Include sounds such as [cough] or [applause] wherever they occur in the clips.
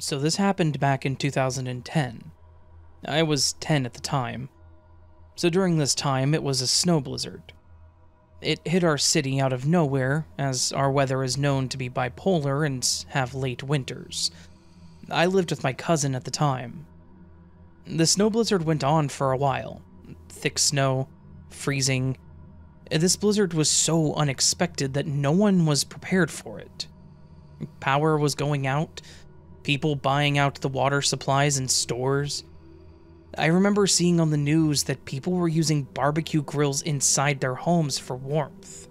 So this happened back in 2010. I was 10 at the time. So during this time, it was a snow blizzard. It hit our city out of nowhere, as our weather is known to be bipolar and have late winters. I lived with my cousin at the time. The snow blizzard went on for a while. Thick snow, freezing. This blizzard was so unexpected that no one was prepared for it. Power was going out, people buying out the water supplies in stores. I remember seeing on the news that people were using barbecue grills inside their homes for warmth.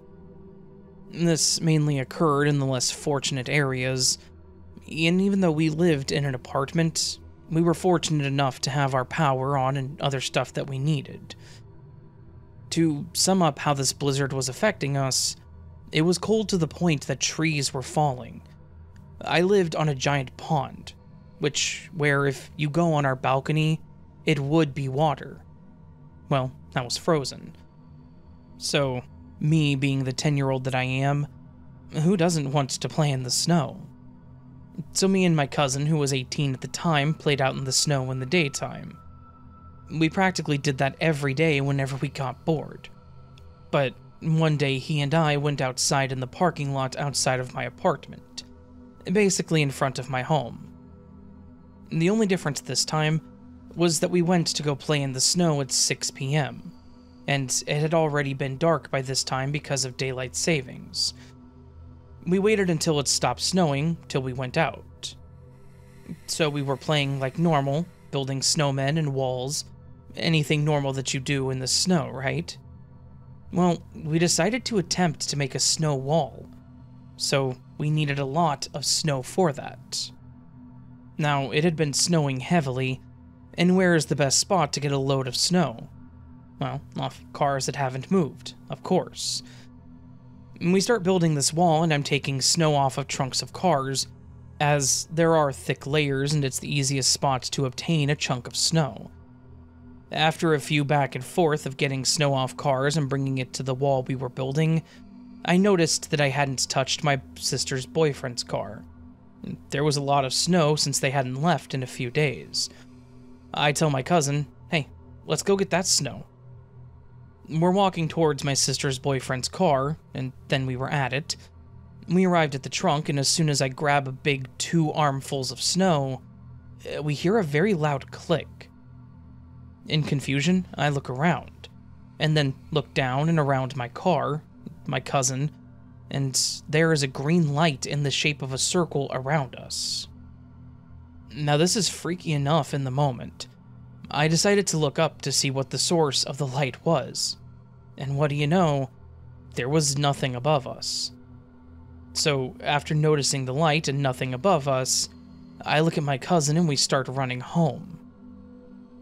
This mainly occurred in the less fortunate areas, and even though we lived in an apartment, we were fortunate enough to have our power on and other stuff that we needed. To sum up how this blizzard was affecting us, it was cold to the point that trees were falling. I lived on a giant pond, which where if you go on our balcony, it would be water. Well, that was frozen. So, me being the 10-year-old that I am, who doesn't want to play in the snow? So me and my cousin, who was 18 at the time, played out in the snow in the daytime. We practically did that every day whenever we got bored. But one day he and I went outside in the parking lot outside of my apartment, basically in front of my home. The only difference this time was that we went to go play in the snow at 6 p.m., and it had already been dark by this time because of daylight savings. We waited until it stopped snowing till we went out. So we were playing like normal, building snowmen and walls, anything normal that you do in the snow, right? Well, we decided to attempt to make a snow wall, so we needed a lot of snow for that. Now, it had been snowing heavily, and where is the best spot to get a load of snow? Well, off cars that haven't moved, of course. We start building this wall, and I'm taking snow off of trunks of cars, as there are thick layers and it's the easiest spot to obtain a chunk of snow. After a few back and forth of getting snow off cars and bringing it to the wall we were building, I noticed that I hadn't touched my sister's boyfriend's car. There was a lot of snow since they hadn't left in a few days. I tell my cousin, hey, let's go get that snow. We're walking towards my sister's boyfriend's car, and then we were at it. We arrived at the trunk, and as soon as I grab a big two armfuls of snow, uh, we hear a very loud click. In confusion, I look around, and then look down and around my car, my cousin, and there is a green light in the shape of a circle around us. Now, this is freaky enough in the moment. I decided to look up to see what the source of the light was. And what do you know? There was nothing above us. So, after noticing the light and nothing above us, I look at my cousin and we start running home.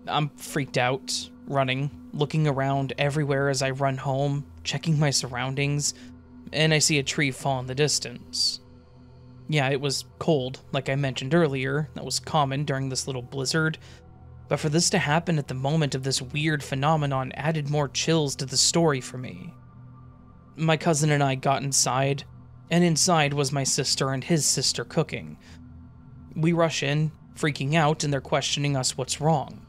I'm freaked out, running, looking around everywhere as I run home, checking my surroundings, and I see a tree fall in the distance. Yeah, it was cold, like I mentioned earlier, that was common during this little blizzard, but for this to happen at the moment of this weird phenomenon added more chills to the story for me. My cousin and I got inside, and inside was my sister and his sister cooking. We rush in, freaking out, and they're questioning us what's wrong.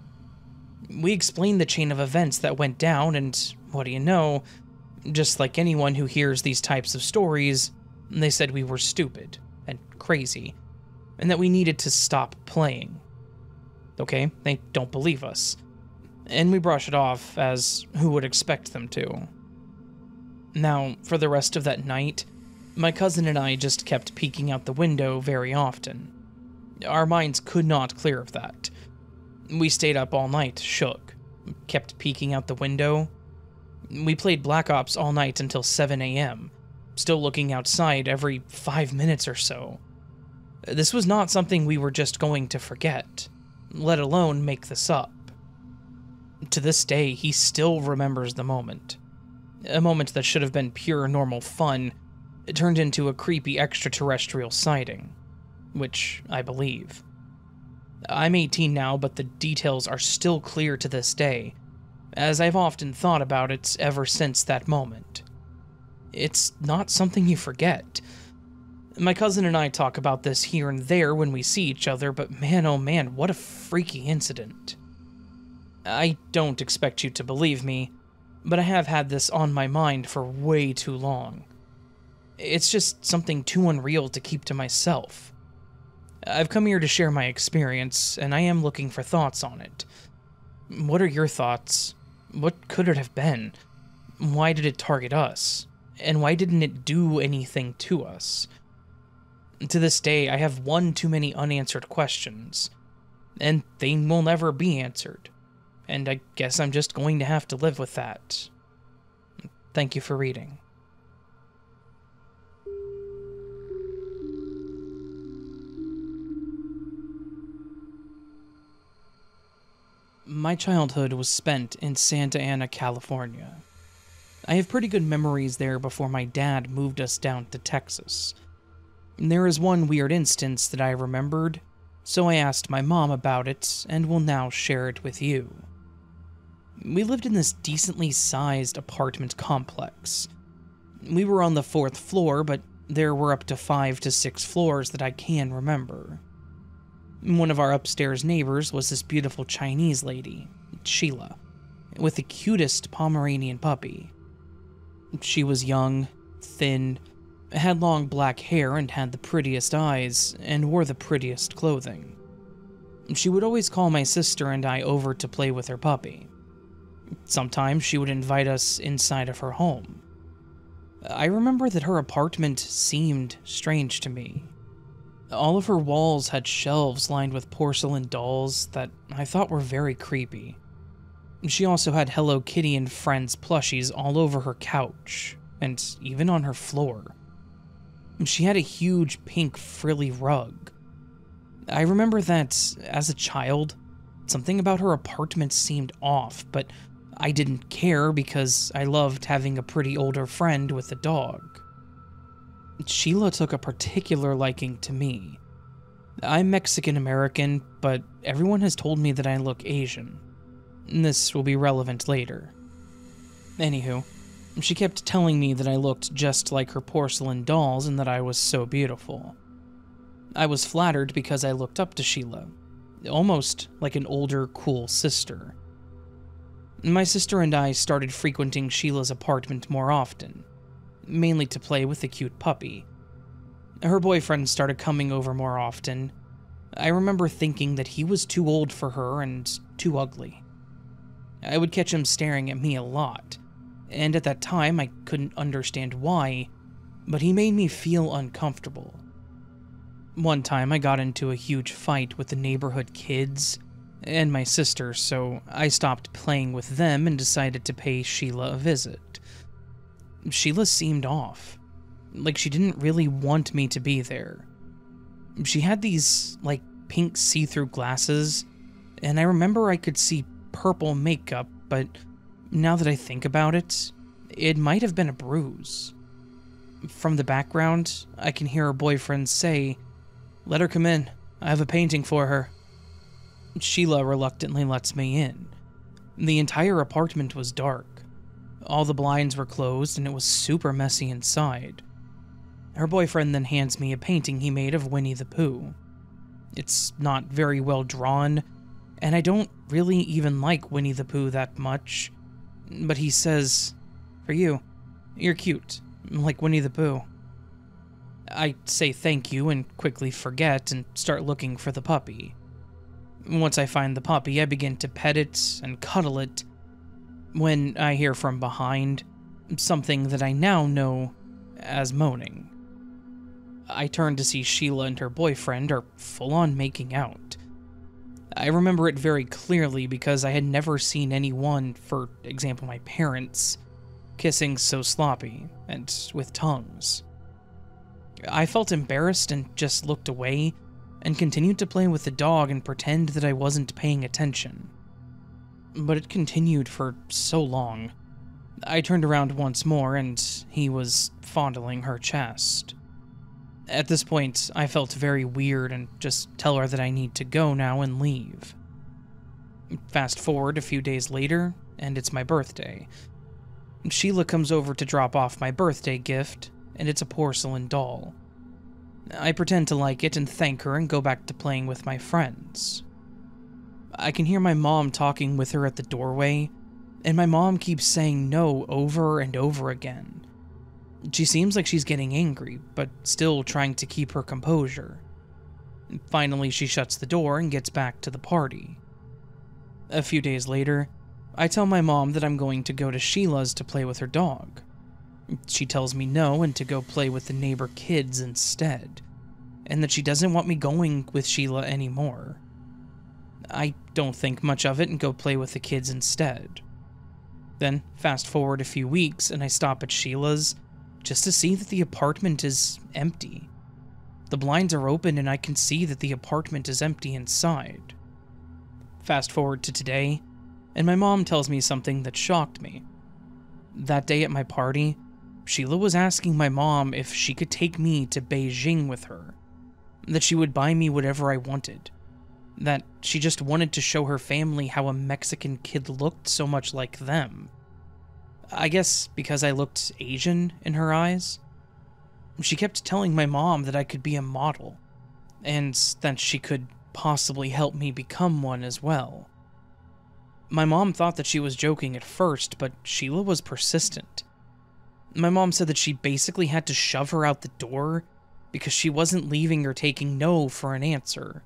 We explain the chain of events that went down, and what do you know? Just like anyone who hears these types of stories, they said we were stupid and crazy, and that we needed to stop playing. Okay, they don't believe us. And we brush it off as who would expect them to. Now, for the rest of that night, my cousin and I just kept peeking out the window very often. Our minds could not clear of that. We stayed up all night, shook, kept peeking out the window. We played Black Ops all night until 7 a.m., still looking outside every five minutes or so. This was not something we were just going to forget let alone make this up. To this day, he still remembers the moment. A moment that should have been pure normal fun turned into a creepy extraterrestrial sighting, which I believe. I'm 18 now, but the details are still clear to this day, as I've often thought about it ever since that moment. It's not something you forget. My cousin and I talk about this here and there when we see each other, but man oh man, what a freaky incident. I don't expect you to believe me, but I have had this on my mind for way too long. It's just something too unreal to keep to myself. I've come here to share my experience, and I am looking for thoughts on it. What are your thoughts? What could it have been? Why did it target us? And why didn't it do anything to us? To this day, I have one too many unanswered questions, and they will never be answered. And I guess I'm just going to have to live with that. Thank you for reading. My childhood was spent in Santa Ana, California. I have pretty good memories there before my dad moved us down to Texas. There is one weird instance that I remembered, so I asked my mom about it and will now share it with you. We lived in this decently sized apartment complex. We were on the fourth floor, but there were up to five to six floors that I can remember. One of our upstairs neighbors was this beautiful Chinese lady, Sheila, with the cutest Pomeranian puppy. She was young, thin, had long black hair, and had the prettiest eyes, and wore the prettiest clothing. She would always call my sister and I over to play with her puppy. Sometimes she would invite us inside of her home. I remember that her apartment seemed strange to me. All of her walls had shelves lined with porcelain dolls that I thought were very creepy. She also had Hello Kitty and Friends plushies all over her couch, and even on her floor. She had a huge pink frilly rug. I remember that, as a child, something about her apartment seemed off, but I didn't care because I loved having a pretty older friend with a dog. Sheila took a particular liking to me. I'm Mexican American, but everyone has told me that I look Asian. This will be relevant later. Anywho, she kept telling me that I looked just like her porcelain dolls and that I was so beautiful. I was flattered because I looked up to Sheila, almost like an older, cool sister. My sister and I started frequenting Sheila's apartment more often, mainly to play with the cute puppy. Her boyfriend started coming over more often. I remember thinking that he was too old for her and too ugly. I would catch him staring at me a lot, and at that time I couldn't understand why, but he made me feel uncomfortable. One time I got into a huge fight with the neighborhood kids and my sister, so I stopped playing with them and decided to pay Sheila a visit. Sheila seemed off, like she didn't really want me to be there. She had these, like, pink see through glasses, and I remember I could see purple makeup, but now that I think about it, it might have been a bruise. From the background, I can hear her boyfriend say, Let her come in. I have a painting for her. Sheila reluctantly lets me in. The entire apartment was dark. All the blinds were closed and it was super messy inside. Her boyfriend then hands me a painting he made of Winnie the Pooh. It's not very well drawn, and I don't really even like Winnie the Pooh that much. But he says, For you, you're cute, like Winnie the Pooh. I say thank you and quickly forget and start looking for the puppy. Once I find the puppy, I begin to pet it and cuddle it. When I hear from behind, something that I now know as moaning. I turn to see Sheila and her boyfriend are full on making out. I remember it very clearly because I had never seen anyone, for example my parents, kissing so sloppy and with tongues. I felt embarrassed and just looked away, and continued to play with the dog and pretend that I wasn't paying attention. But it continued for so long. I turned around once more and he was fondling her chest. At this point, I felt very weird and just tell her that I need to go now and leave. Fast forward a few days later, and it's my birthday. Sheila comes over to drop off my birthday gift, and it's a porcelain doll. I pretend to like it and thank her and go back to playing with my friends. I can hear my mom talking with her at the doorway, and my mom keeps saying no over and over again. She seems like she's getting angry, but still trying to keep her composure. Finally, she shuts the door and gets back to the party. A few days later, I tell my mom that I'm going to go to Sheila's to play with her dog. She tells me no and to go play with the neighbor kids instead, and that she doesn't want me going with Sheila anymore. I don't think much of it and go play with the kids instead. Then, fast forward a few weeks, and I stop at Sheila's just to see that the apartment is empty. The blinds are open, and I can see that the apartment is empty inside. Fast forward to today, and my mom tells me something that shocked me. That day at my party, Sheila was asking my mom if she could take me to Beijing with her, that she would buy me whatever I wanted, that she just wanted to show her family how a Mexican kid looked so much like them. I guess because I looked Asian in her eyes. She kept telling my mom that I could be a model, and that she could possibly help me become one as well. My mom thought that she was joking at first, but Sheila was persistent. My mom said that she basically had to shove her out the door because she wasn't leaving or taking no for an answer.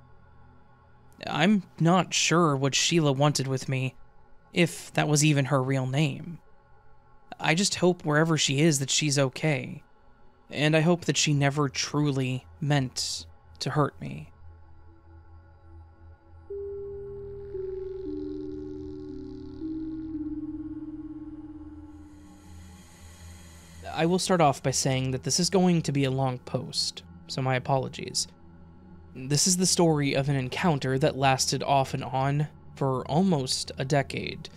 I'm not sure what Sheila wanted with me, if that was even her real name. I just hope wherever she is that she's okay, and I hope that she never truly meant to hurt me. I will start off by saying that this is going to be a long post, so my apologies. This is the story of an encounter that lasted off and on for almost a decade.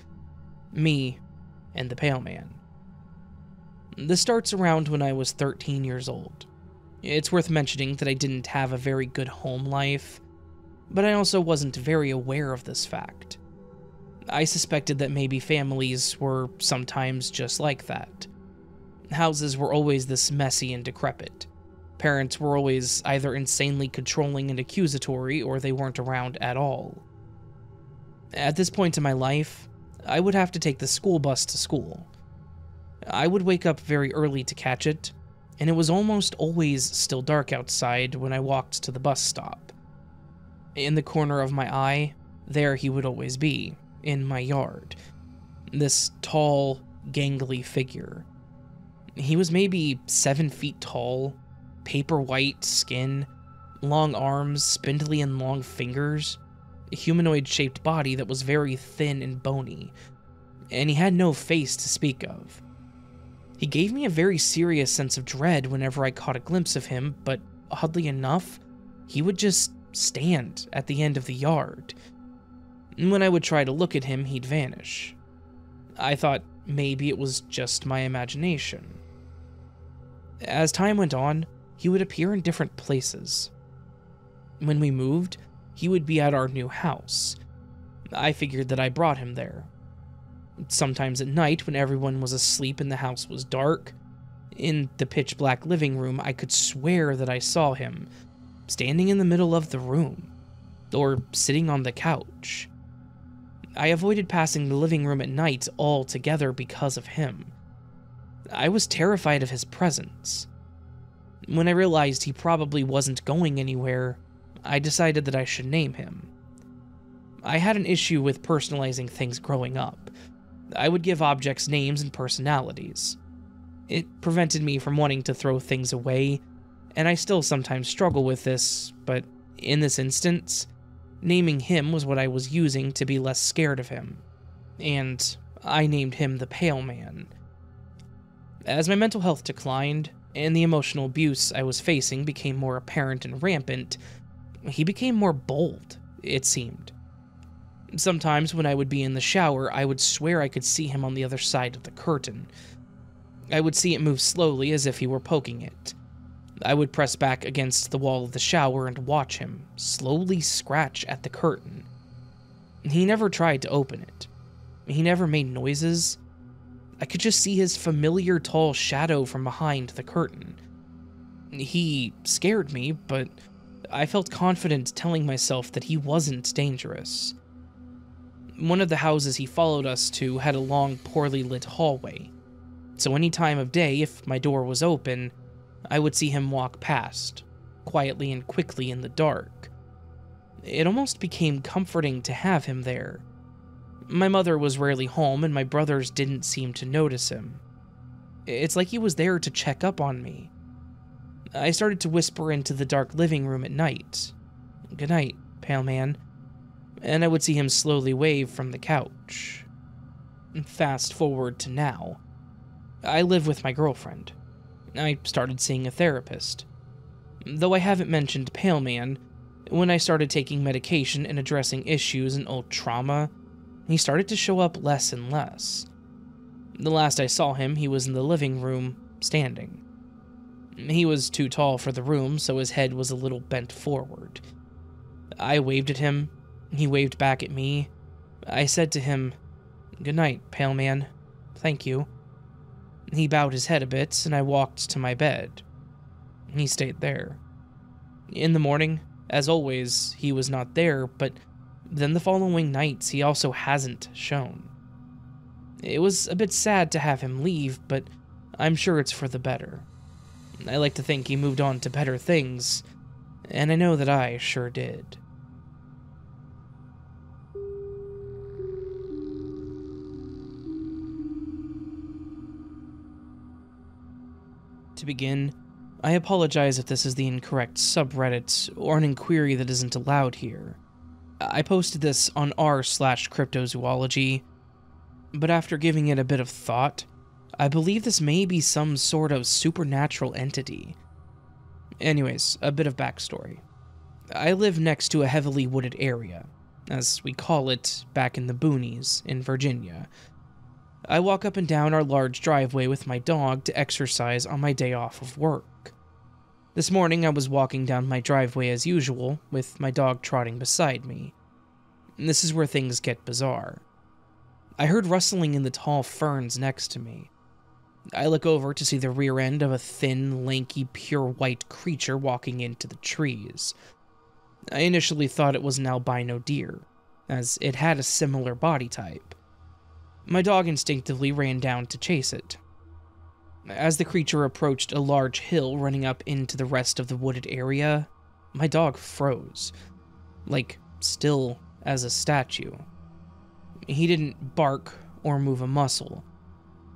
Me and the Pale Man. This starts around when I was 13 years old. It's worth mentioning that I didn't have a very good home life, but I also wasn't very aware of this fact. I suspected that maybe families were sometimes just like that houses were always this messy and decrepit. Parents were always either insanely controlling and accusatory, or they weren't around at all. At this point in my life, I would have to take the school bus to school. I would wake up very early to catch it, and it was almost always still dark outside when I walked to the bus stop. In the corner of my eye, there he would always be, in my yard. This tall, gangly figure. He was maybe seven feet tall, paper white skin, long arms, spindly and long fingers, a humanoid shaped body that was very thin and bony, and he had no face to speak of. He gave me a very serious sense of dread whenever I caught a glimpse of him, but oddly enough, he would just stand at the end of the yard. When I would try to look at him, he'd vanish. I thought maybe it was just my imagination. As time went on, he would appear in different places. When we moved, he would be at our new house. I figured that I brought him there. Sometimes at night, when everyone was asleep and the house was dark, in the pitch black living room, I could swear that I saw him standing in the middle of the room or sitting on the couch. I avoided passing the living room at night altogether because of him. I was terrified of his presence. When I realized he probably wasn't going anywhere, I decided that I should name him. I had an issue with personalizing things growing up. I would give objects names and personalities. It prevented me from wanting to throw things away, and I still sometimes struggle with this, but in this instance, naming him was what I was using to be less scared of him. And I named him the Pale Man as my mental health declined, and the emotional abuse I was facing became more apparent and rampant, he became more bold, it seemed. Sometimes when I would be in the shower, I would swear I could see him on the other side of the curtain. I would see it move slowly as if he were poking it. I would press back against the wall of the shower and watch him slowly scratch at the curtain. He never tried to open it. He never made noises, I could just see his familiar tall shadow from behind the curtain. He scared me, but I felt confident telling myself that he wasn't dangerous. One of the houses he followed us to had a long, poorly lit hallway, so any time of day, if my door was open, I would see him walk past, quietly and quickly in the dark. It almost became comforting to have him there. My mother was rarely home, and my brothers didn't seem to notice him. It's like he was there to check up on me. I started to whisper into the dark living room at night. Good night, pale man. And I would see him slowly wave from the couch. Fast forward to now. I live with my girlfriend. I started seeing a therapist. Though I haven't mentioned Pale Man, when I started taking medication and addressing issues and old trauma, he started to show up less and less. The last I saw him, he was in the living room, standing. He was too tall for the room, so his head was a little bent forward. I waved at him. He waved back at me. I said to him, Good night, Pale Man. Thank you. He bowed his head a bit, and I walked to my bed. He stayed there. In the morning, as always, he was not there, but then the following nights he also hasn't shown. It was a bit sad to have him leave, but I'm sure it's for the better. I like to think he moved on to better things, and I know that I sure did. To begin, I apologize if this is the incorrect subreddit or an inquiry that isn't allowed here. I posted this on r slash cryptozoology, but after giving it a bit of thought, I believe this may be some sort of supernatural entity. Anyways, a bit of backstory. I live next to a heavily wooded area, as we call it back in the boonies in Virginia. I walk up and down our large driveway with my dog to exercise on my day off of work. This morning I was walking down my driveway as usual, with my dog trotting beside me. This is where things get bizarre. I heard rustling in the tall ferns next to me. I look over to see the rear end of a thin, lanky, pure white creature walking into the trees. I initially thought it was an albino deer, as it had a similar body type. My dog instinctively ran down to chase it. As the creature approached a large hill running up into the rest of the wooded area, my dog froze, like still as a statue. He didn't bark or move a muscle.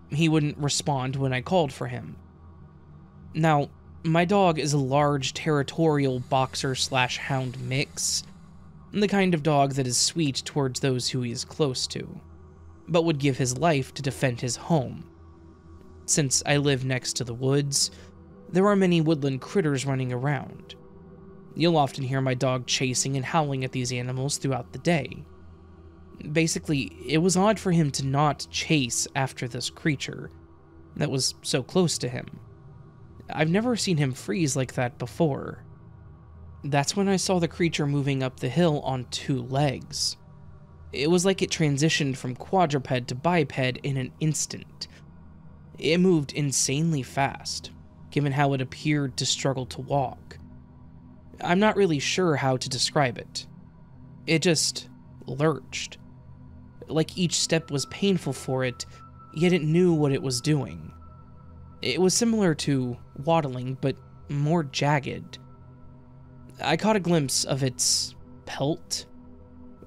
He wouldn't respond when I called for him. Now, my dog is a large territorial boxer slash hound mix, the kind of dog that is sweet towards those who he is close to, but would give his life to defend his home. Since I live next to the woods, there are many woodland critters running around. You'll often hear my dog chasing and howling at these animals throughout the day. Basically, it was odd for him to not chase after this creature that was so close to him. I've never seen him freeze like that before. That's when I saw the creature moving up the hill on two legs. It was like it transitioned from quadruped to biped in an instant. It moved insanely fast, given how it appeared to struggle to walk. I'm not really sure how to describe it. It just lurched like each step was painful for it, yet it knew what it was doing. It was similar to waddling, but more jagged. I caught a glimpse of its pelt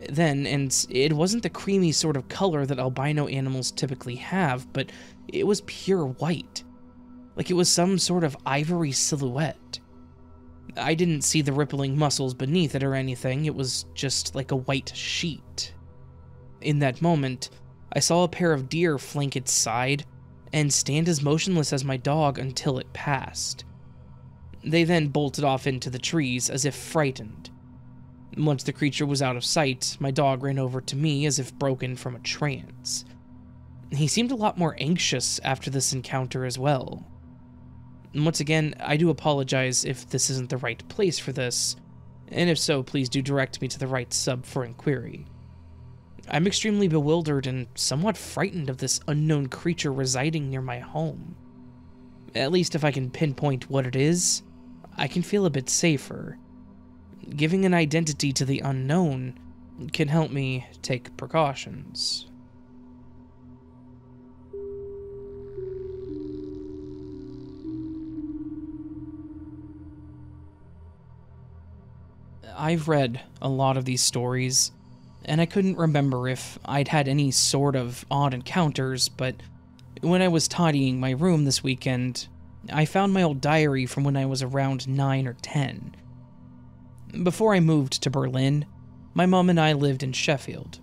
then, and it wasn't the creamy sort of color that albino animals typically have, but it was pure white. Like it was some sort of ivory silhouette. I didn't see the rippling muscles beneath it or anything, it was just like a white sheet. In that moment, I saw a pair of deer flank its side and stand as motionless as my dog until it passed. They then bolted off into the trees as if frightened. Once the creature was out of sight, my dog ran over to me as if broken from a trance. He seemed a lot more anxious after this encounter as well. once again, I do apologize if this isn't the right place for this, and if so, please do direct me to the right sub for inquiry. I'm extremely bewildered and somewhat frightened of this unknown creature residing near my home. At least if I can pinpoint what it is, I can feel a bit safer. Giving an identity to the unknown can help me take precautions. I've read a lot of these stories, and I couldn't remember if I'd had any sort of odd encounters, but when I was tidying my room this weekend, I found my old diary from when I was around 9 or 10. Before I moved to Berlin, my mom and I lived in Sheffield.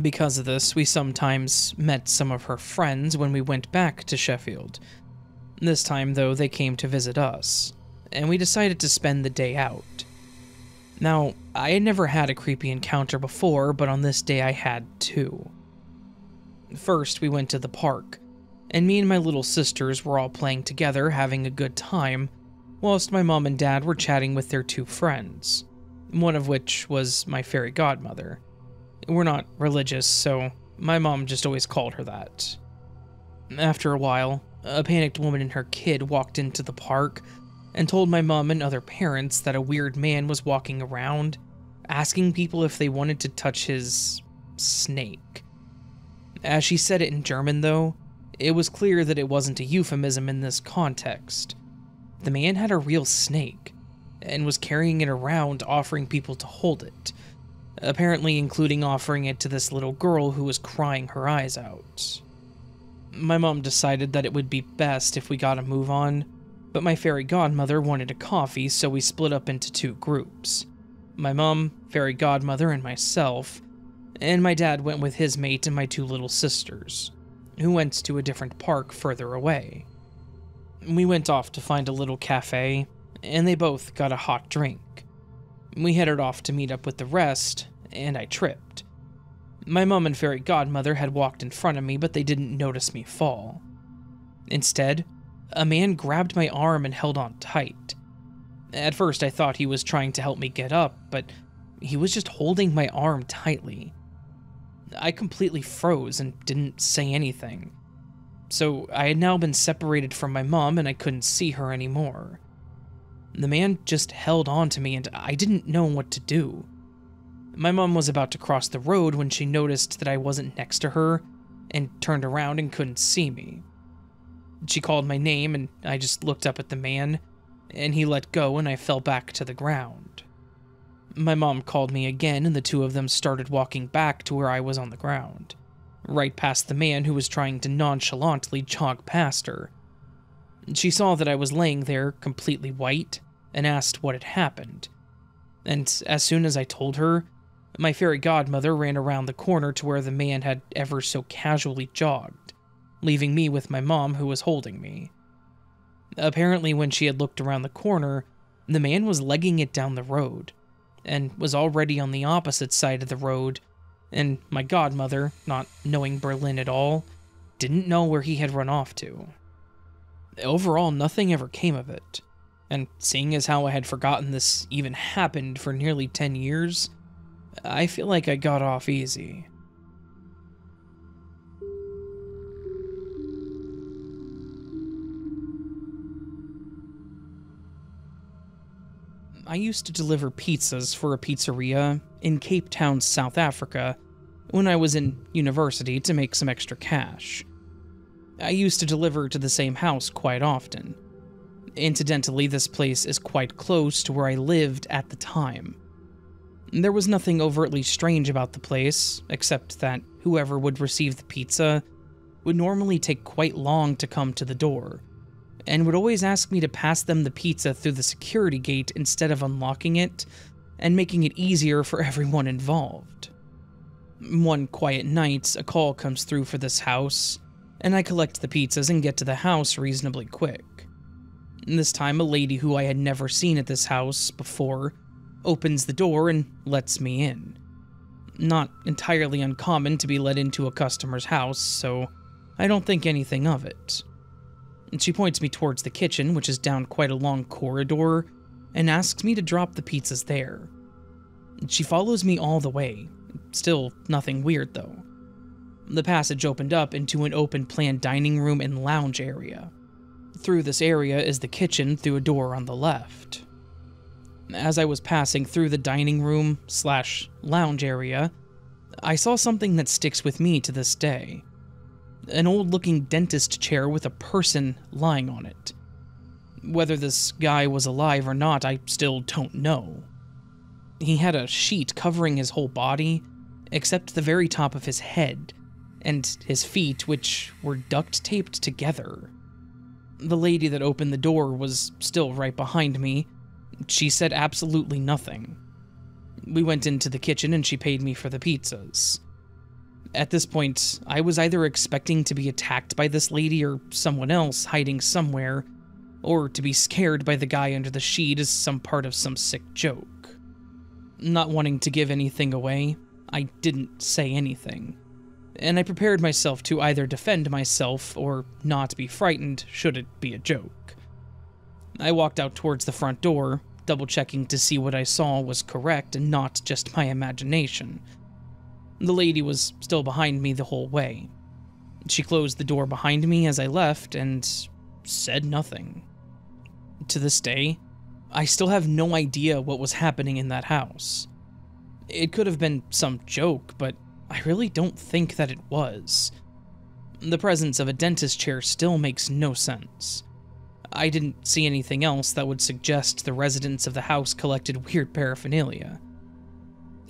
Because of this, we sometimes met some of her friends when we went back to Sheffield. This time, though, they came to visit us, and we decided to spend the day out. Now, I had never had a creepy encounter before, but on this day I had two. First, we went to the park, and me and my little sisters were all playing together, having a good time, whilst my mom and dad were chatting with their two friends, one of which was my fairy godmother. We're not religious, so my mom just always called her that. After a while, a panicked woman and her kid walked into the park and told my mom and other parents that a weird man was walking around, asking people if they wanted to touch his snake. As she said it in German, though, it was clear that it wasn't a euphemism in this context. The man had a real snake and was carrying it around, offering people to hold it, apparently, including offering it to this little girl who was crying her eyes out. My mom decided that it would be best if we got a move on, but my fairy godmother wanted a coffee, so we split up into two groups. My mom, fairy godmother, and myself, and my dad went with his mate and my two little sisters, who went to a different park further away. We went off to find a little cafe, and they both got a hot drink. We headed off to meet up with the rest, and I tripped. My mom and fairy godmother had walked in front of me, but they didn't notice me fall. Instead, a man grabbed my arm and held on tight. At first, I thought he was trying to help me get up, but he was just holding my arm tightly. I completely froze and didn't say anything. So I had now been separated from my mom and I couldn't see her anymore. The man just held on to me and I didn't know what to do. My mom was about to cross the road when she noticed that I wasn't next to her and turned around and couldn't see me. She called my name, and I just looked up at the man, and he let go, and I fell back to the ground. My mom called me again, and the two of them started walking back to where I was on the ground, right past the man who was trying to nonchalantly jog past her. She saw that I was laying there completely white and asked what had happened. And as soon as I told her, my fairy godmother ran around the corner to where the man had ever so casually jogged leaving me with my mom who was holding me. Apparently, when she had looked around the corner, the man was legging it down the road, and was already on the opposite side of the road, and my godmother, not knowing Berlin at all, didn't know where he had run off to. Overall, nothing ever came of it, and seeing as how I had forgotten this even happened for nearly 10 years, I feel like I got off easy. I used to deliver pizzas for a pizzeria in Cape Town, South Africa, when I was in university to make some extra cash. I used to deliver to the same house quite often. Incidentally, this place is quite close to where I lived at the time. There was nothing overtly strange about the place, except that whoever would receive the pizza would normally take quite long to come to the door and would always ask me to pass them the pizza through the security gate instead of unlocking it and making it easier for everyone involved. One quiet night, a call comes through for this house, and I collect the pizzas and get to the house reasonably quick. This time, a lady who I had never seen at this house before opens the door and lets me in. Not entirely uncommon to be let into a customer's house, so I don't think anything of it and she points me towards the kitchen, which is down quite a long corridor, and asks me to drop the pizzas there. She follows me all the way. Still nothing weird, though. The passage opened up into an open plan dining room and lounge area. Through this area is the kitchen through a door on the left. As I was passing through the dining room slash lounge area, I saw something that sticks with me to this day. An old looking dentist chair with a person lying on it. Whether this guy was alive or not, I still don't know. He had a sheet covering his whole body, except the very top of his head, and his feet, which were duct taped together. The lady that opened the door was still right behind me. She said absolutely nothing. We went into the kitchen and she paid me for the pizzas. At this point, I was either expecting to be attacked by this lady or someone else hiding somewhere, or to be scared by the guy under the sheet as some part of some sick joke. Not wanting to give anything away, I didn't say anything, and I prepared myself to either defend myself or not be frightened should it be a joke. I walked out towards the front door, double checking to see what I saw was correct and not just my imagination. The lady was still behind me the whole way. She closed the door behind me as I left and said nothing. To this day, I still have no idea what was happening in that house. It could have been some joke, but I really don't think that it was. The presence of a dentist chair still makes no sense. I didn't see anything else that would suggest the residents of the house collected weird paraphernalia.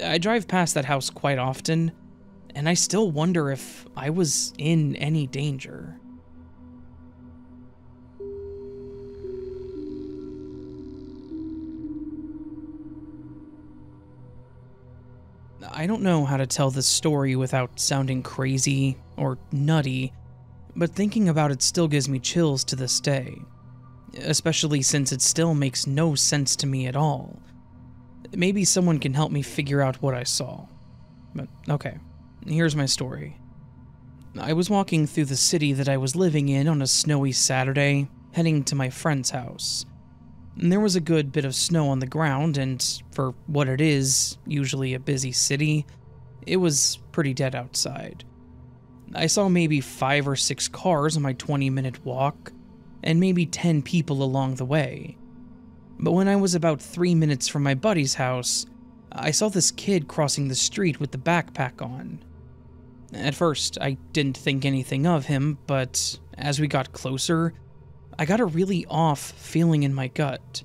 I drive past that house quite often, and I still wonder if I was in any danger. I don't know how to tell this story without sounding crazy or nutty, but thinking about it still gives me chills to this day, especially since it still makes no sense to me at all. Maybe someone can help me figure out what I saw. But okay, here's my story. I was walking through the city that I was living in on a snowy Saturday, heading to my friend's house. There was a good bit of snow on the ground, and for what it is, usually a busy city, it was pretty dead outside. I saw maybe five or six cars on my 20 minute walk, and maybe 10 people along the way. But when I was about three minutes from my buddy's house, I saw this kid crossing the street with the backpack on. At first, I didn't think anything of him, but as we got closer, I got a really off feeling in my gut.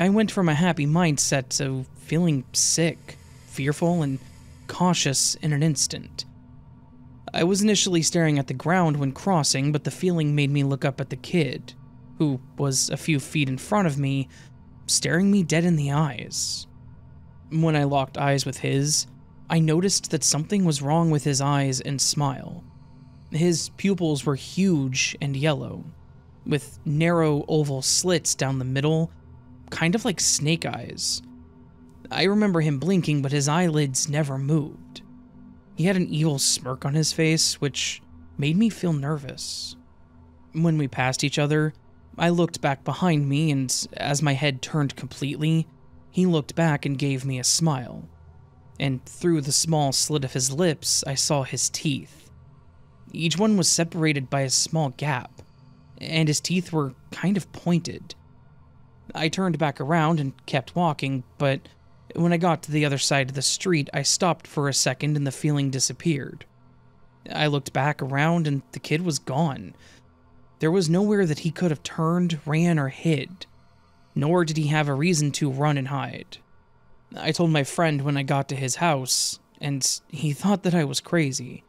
I went from a happy mindset to feeling sick, fearful, and cautious in an instant. I was initially staring at the ground when crossing, but the feeling made me look up at the kid, who was a few feet in front of me, staring me dead in the eyes. When I locked eyes with his, I noticed that something was wrong with his eyes and smile. His pupils were huge and yellow, with narrow oval slits down the middle, kind of like snake eyes. I remember him blinking, but his eyelids never moved. He had an evil smirk on his face, which made me feel nervous. When we passed each other, I looked back behind me, and as my head turned completely, he looked back and gave me a smile. And through the small slit of his lips, I saw his teeth. Each one was separated by a small gap, and his teeth were kind of pointed. I turned back around and kept walking, but when I got to the other side of the street, I stopped for a second and the feeling disappeared. I looked back around and the kid was gone. There was nowhere that he could have turned, ran, or hid, nor did he have a reason to run and hide. I told my friend when I got to his house, and he thought that I was crazy.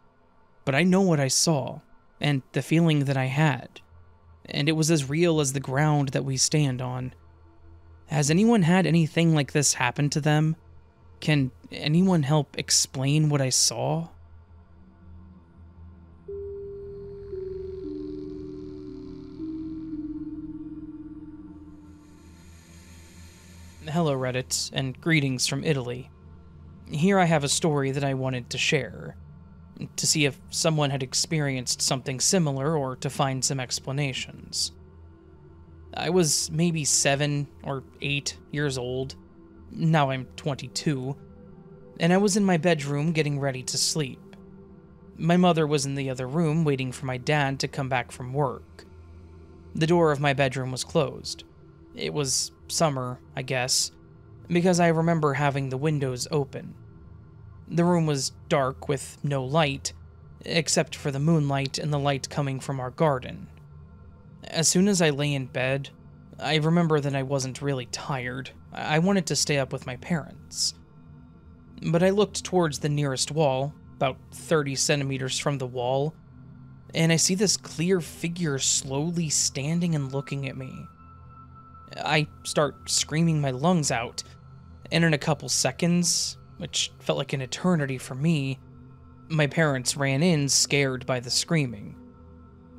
But I know what I saw, and the feeling that I had and it was as real as the ground that we stand on. Has anyone had anything like this happen to them? Can anyone help explain what I saw? Hello, Reddit, and greetings from Italy. Here I have a story that I wanted to share to see if someone had experienced something similar or to find some explanations. I was maybe seven or eight years old. Now I'm 22. And I was in my bedroom getting ready to sleep. My mother was in the other room waiting for my dad to come back from work. The door of my bedroom was closed. It was summer, I guess, because I remember having the windows open. The room was dark with no light, except for the moonlight and the light coming from our garden. As soon as I lay in bed, I remember that I wasn't really tired. I wanted to stay up with my parents. But I looked towards the nearest wall, about 30 centimeters from the wall, and I see this clear figure slowly standing and looking at me. I start screaming my lungs out, and in a couple seconds, which felt like an eternity for me, my parents ran in, scared by the screaming.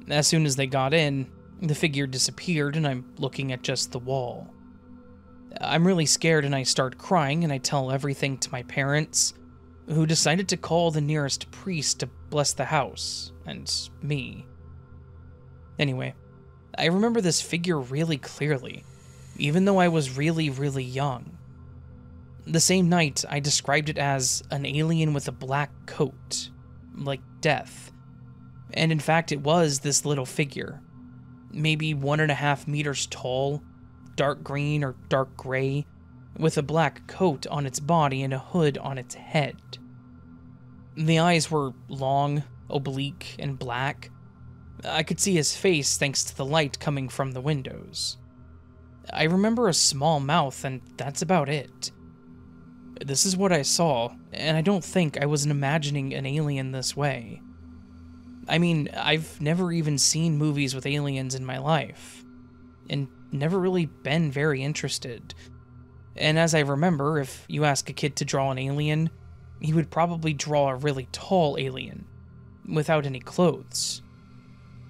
As soon as they got in, the figure disappeared, and I'm looking at just the wall. I'm really scared, and I start crying, and I tell everything to my parents, who decided to call the nearest priest to bless the house and me. Anyway, I remember this figure really clearly, even though I was really, really young. The same night, I described it as an alien with a black coat, like death. And in fact, it was this little figure. Maybe one and a half meters tall, dark green or dark gray, with a black coat on its body and a hood on its head. The eyes were long, oblique, and black. I could see his face thanks to the light coming from the windows. I remember a small mouth, and that's about it. This is what I saw, and I don't think I wasn't imagining an alien this way. I mean, I've never even seen movies with aliens in my life, and never really been very interested. And as I remember, if you ask a kid to draw an alien, he would probably draw a really tall alien, without any clothes.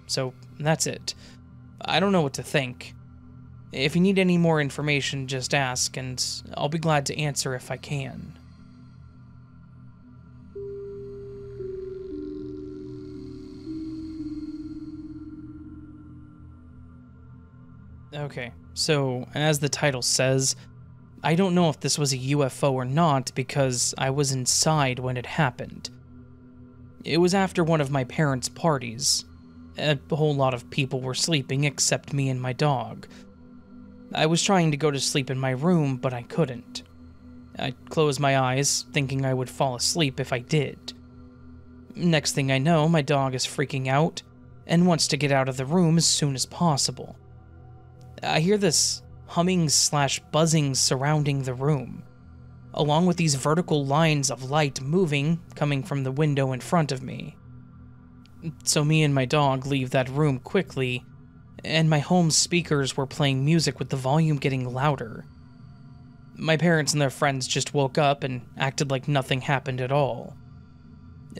So that's it. I don't know what to think. If you need any more information, just ask, and I'll be glad to answer if I can. Okay, so as the title says, I don't know if this was a UFO or not because I was inside when it happened. It was after one of my parents' parties. A whole lot of people were sleeping except me and my dog. I was trying to go to sleep in my room, but I couldn't. I closed my eyes, thinking I would fall asleep if I did. Next thing I know, my dog is freaking out and wants to get out of the room as soon as possible. I hear this humming slash buzzing surrounding the room, along with these vertical lines of light moving coming from the window in front of me. So, me and my dog leave that room quickly and my home speakers were playing music with the volume getting louder. My parents and their friends just woke up and acted like nothing happened at all.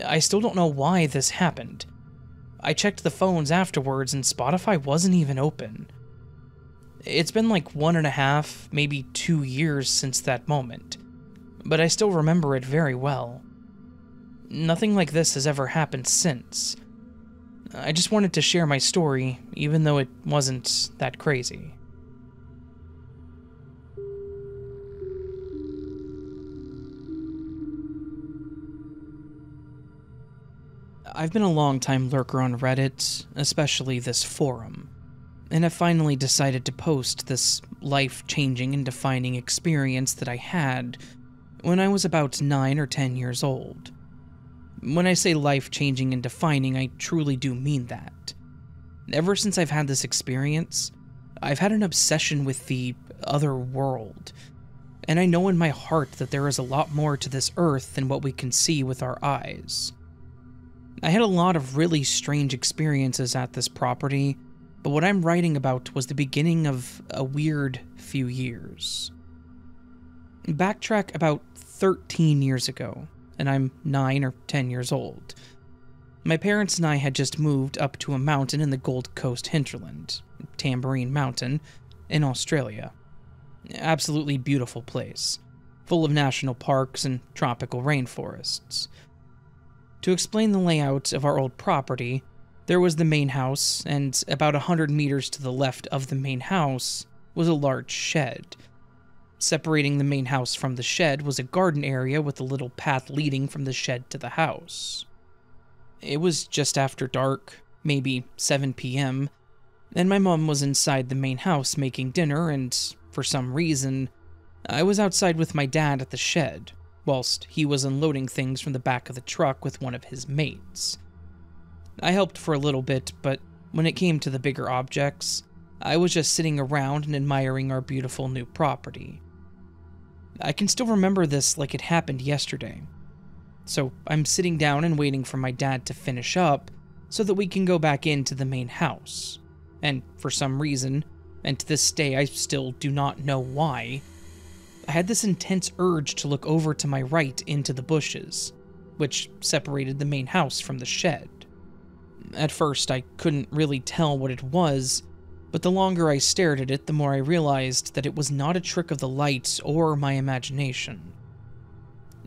I still don't know why this happened. I checked the phones afterwards and Spotify wasn't even open. It's been like one and a half, maybe two years since that moment, but I still remember it very well. Nothing like this has ever happened since, I just wanted to share my story, even though it wasn't that crazy. I've been a long time lurker on Reddit, especially this forum, and have finally decided to post this life changing and defining experience that I had when I was about 9 or 10 years old. When I say life changing and defining, I truly do mean that. Ever since I've had this experience, I've had an obsession with the other world. And I know in my heart that there is a lot more to this earth than what we can see with our eyes. I had a lot of really strange experiences at this property, but what I'm writing about was the beginning of a weird few years. Backtrack about 13 years ago and I'm 9 or 10 years old. My parents and I had just moved up to a mountain in the Gold Coast hinterland, Tamborine Mountain, in Australia. Absolutely beautiful place, full of national parks and tropical rainforests. To explain the layout of our old property, there was the main house, and about a hundred meters to the left of the main house was a large shed Separating the main house from the shed was a garden area with a little path leading from the shed to the house. It was just after dark, maybe 7 p.m., And my mom was inside the main house making dinner, and for some reason, I was outside with my dad at the shed, whilst he was unloading things from the back of the truck with one of his mates. I helped for a little bit, but when it came to the bigger objects, I was just sitting around and admiring our beautiful new property. I can still remember this like it happened yesterday. So I'm sitting down and waiting for my dad to finish up so that we can go back into the main house. And for some reason, and to this day I still do not know why, I had this intense urge to look over to my right into the bushes, which separated the main house from the shed. At first, I couldn't really tell what it was, but the longer I stared at it, the more I realized that it was not a trick of the light or my imagination.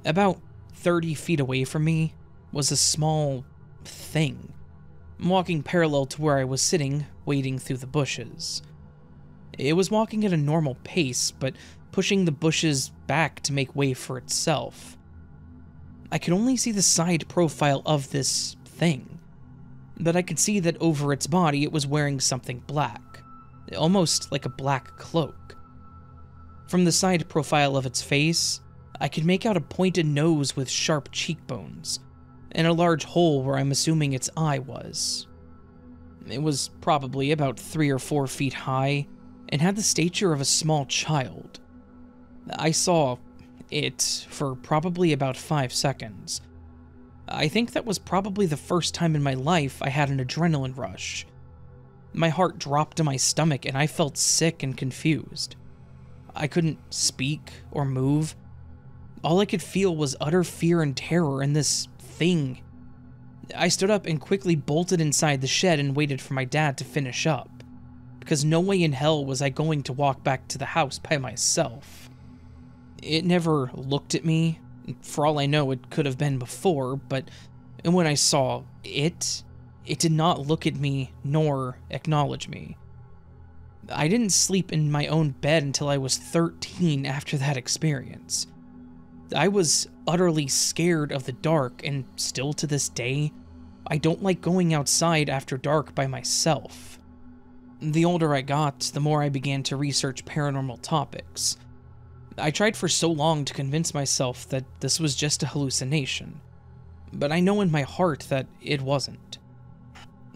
About 30 feet away from me was a small thing, walking parallel to where I was sitting, wading through the bushes. It was walking at a normal pace, but pushing the bushes back to make way for itself. I could only see the side profile of this thing, but I could see that over its body it was wearing something black, almost like a black cloak. From the side profile of its face, I could make out a pointed nose with sharp cheekbones, and a large hole where I'm assuming its eye was. It was probably about three or four feet high and had the stature of a small child. I saw it for probably about five seconds. I think that was probably the first time in my life I had an adrenaline rush. My heart dropped to my stomach and I felt sick and confused. I couldn't speak or move. All I could feel was utter fear and terror in this thing. I stood up and quickly bolted inside the shed and waited for my dad to finish up, because no way in hell was I going to walk back to the house by myself. It never looked at me. For all I know, it could have been before, but when I saw it, it did not look at me nor acknowledge me. I didn't sleep in my own bed until I was 13 after that experience. I was utterly scared of the dark, and still to this day, I don't like going outside after dark by myself. The older I got, the more I began to research paranormal topics. I tried for so long to convince myself that this was just a hallucination, but I know in my heart that it wasn't.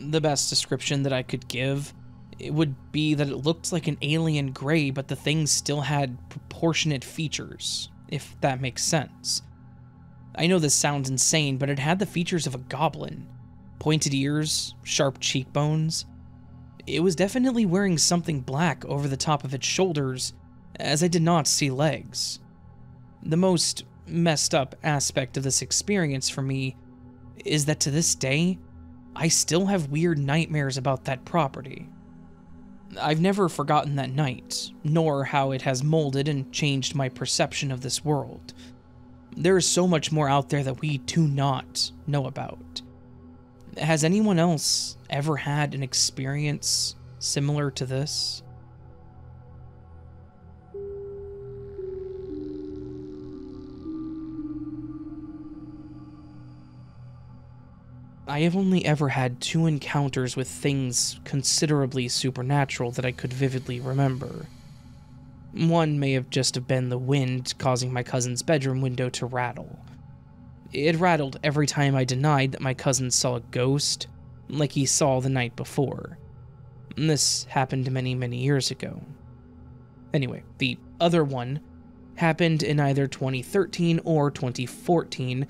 The best description that I could give it would be that it looked like an alien gray, but the thing still had proportionate features, if that makes sense. I know this sounds insane, but it had the features of a goblin pointed ears, sharp cheekbones. It was definitely wearing something black over the top of its shoulders, as I did not see legs. The most messed up aspect of this experience for me is that to this day, I still have weird nightmares about that property. I've never forgotten that night, nor how it has molded and changed my perception of this world. There is so much more out there that we do not know about. Has anyone else ever had an experience similar to this? I have only ever had two encounters with things considerably supernatural that I could vividly remember. One may have just been the wind causing my cousin's bedroom window to rattle. It rattled every time I denied that my cousin saw a ghost, like he saw the night before. This happened many, many years ago. Anyway, the other one happened in either 2013 or 2014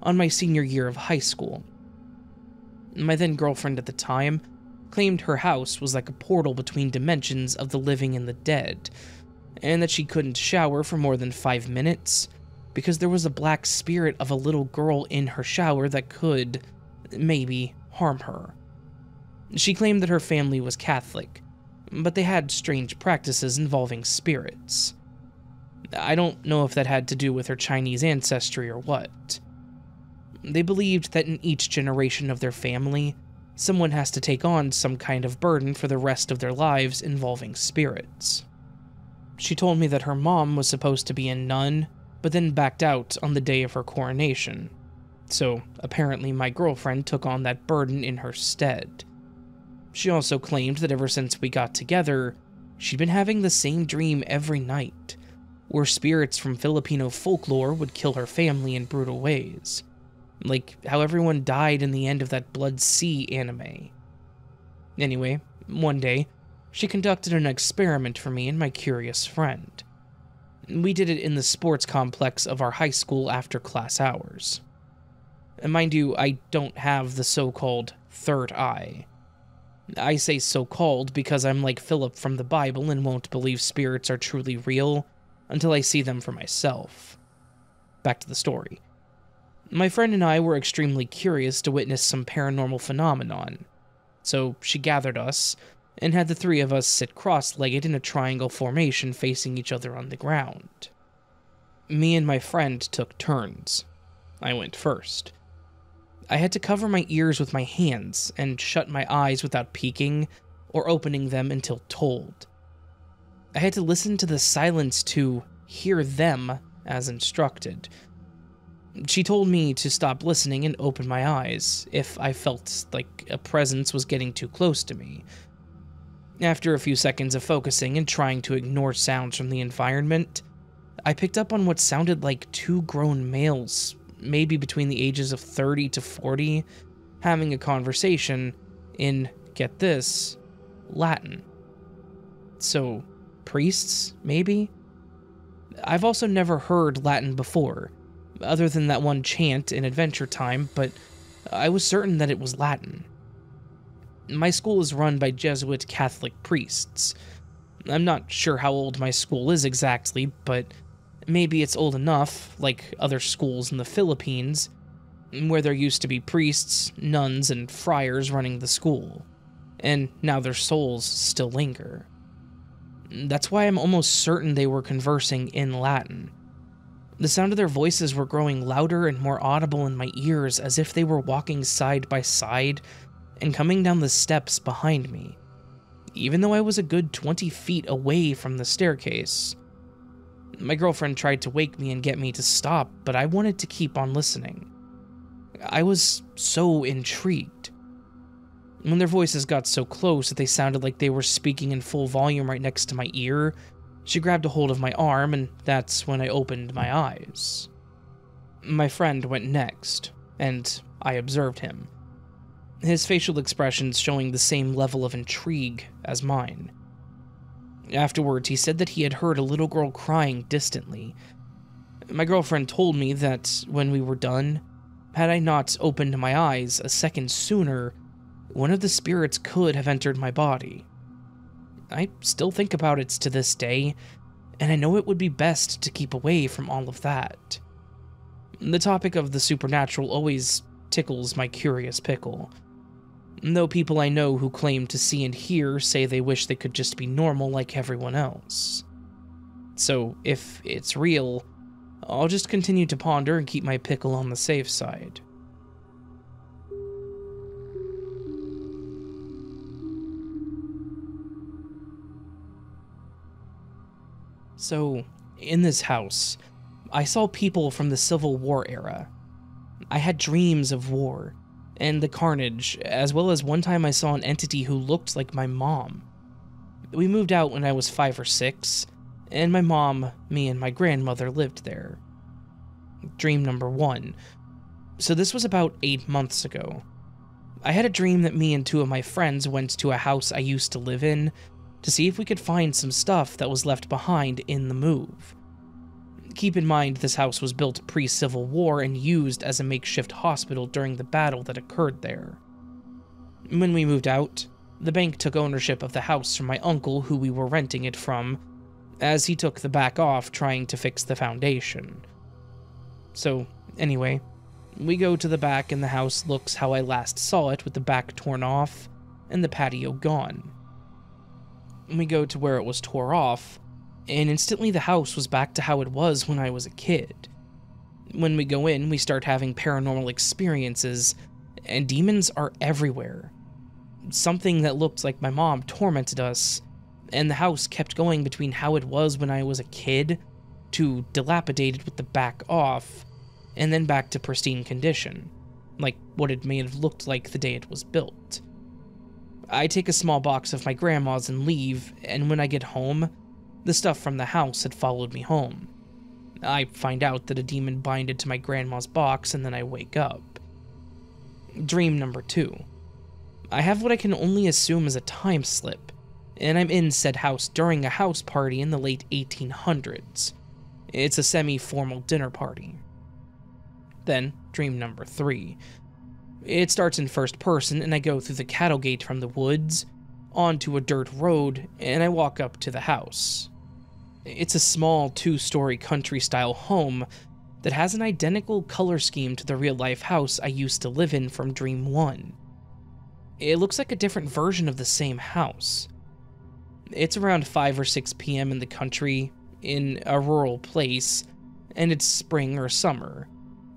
on my senior year of high school. My then girlfriend at the time claimed her house was like a portal between dimensions of the living and the dead, and that she couldn't shower for more than five minutes because there was a black spirit of a little girl in her shower that could, maybe, harm her. She claimed that her family was Catholic, but they had strange practices involving spirits. I don't know if that had to do with her Chinese ancestry or what. They believed that in each generation of their family, someone has to take on some kind of burden for the rest of their lives involving spirits. She told me that her mom was supposed to be a nun, but then backed out on the day of her coronation. So apparently, my girlfriend took on that burden in her stead. She also claimed that ever since we got together, she'd been having the same dream every night, where spirits from Filipino folklore would kill her family in brutal ways, like how everyone died in the end of that Blood-C anime. Anyway, one day, she conducted an experiment for me and my curious friend. We did it in the sports complex of our high school after class hours. And mind you, I don't have the so called third eye. I say so called because I'm like Philip from the Bible and won't believe spirits are truly real until I see them for myself. Back to the story. My friend and I were extremely curious to witness some paranormal phenomenon, so she gathered us and had the three of us sit cross legged in a triangle formation facing each other on the ground. Me and my friend took turns. I went first. I had to cover my ears with my hands and shut my eyes without peeking or opening them until told. I had to listen to the silence to hear them as instructed. She told me to stop listening and open my eyes if I felt like a presence was getting too close to me. After a few seconds of focusing and trying to ignore sounds from the environment, I picked up on what sounded like two grown males maybe between the ages of 30 to 40, having a conversation in, get this, Latin. So, priests, maybe? I've also never heard Latin before, other than that one chant in Adventure Time, but I was certain that it was Latin. My school is run by Jesuit Catholic priests. I'm not sure how old my school is exactly, but Maybe it's old enough, like other schools in the Philippines, where there used to be priests, nuns, and friars running the school, and now their souls still linger. That's why I'm almost certain they were conversing in Latin. The sound of their voices were growing louder and more audible in my ears as if they were walking side by side and coming down the steps behind me, even though I was a good 20 feet away from the staircase. My girlfriend tried to wake me and get me to stop, but I wanted to keep on listening. I was so intrigued. When their voices got so close that they sounded like they were speaking in full volume right next to my ear, she grabbed a hold of my arm, and that's when I opened my eyes. My friend went next, and I observed him. His facial expressions showing the same level of intrigue as mine. Afterwards, he said that he had heard a little girl crying distantly. My girlfriend told me that when we were done, had I not opened my eyes a second sooner, one of the spirits could have entered my body. I still think about it to this day, and I know it would be best to keep away from all of that. The topic of the supernatural always tickles my curious pickle though people I know who claim to see and hear say they wish they could just be normal like everyone else. So, if it's real, I'll just continue to ponder and keep my pickle on the safe side. So, in this house, I saw people from the Civil War era. I had dreams of war, and the carnage, as well as one time I saw an entity who looked like my mom. We moved out when I was five or six, and my mom, me, and my grandmother lived there. Dream number one. So this was about eight months ago. I had a dream that me and two of my friends went to a house I used to live in to see if we could find some stuff that was left behind in the move. Keep in mind, this house was built pre Civil War and used as a makeshift hospital during the battle that occurred there. When we moved out, the bank took ownership of the house from my uncle, who we were renting it from, as he took the back off trying to fix the foundation. So, anyway, we go to the back, and the house looks how I last saw it with the back torn off and the patio gone. We go to where it was tore off, and instantly the house was back to how it was when I was a kid. When we go in, we start having paranormal experiences, and demons are everywhere. Something that looked like my mom tormented us, and the house kept going between how it was when I was a kid to dilapidated with the back off, and then back to pristine condition, like what it may have looked like the day it was built. I take a small box of my grandma's and leave, and when I get home, the stuff from the house had followed me home. I find out that a demon binded to my grandma's box, and then I wake up. Dream number two. I have what I can only assume is a time slip, and I'm in said house during a house party in the late 1800s. It's a semi formal dinner party. Then, dream number three. It starts in first person, and I go through the cattle gate from the woods onto a dirt road, and I walk up to the house. It's a small two story country style home that has an identical color scheme to the real life house I used to live in from Dream 1. It looks like a different version of the same house. It's around 5 or 6 p.m. in the country, in a rural place, and it's spring or summer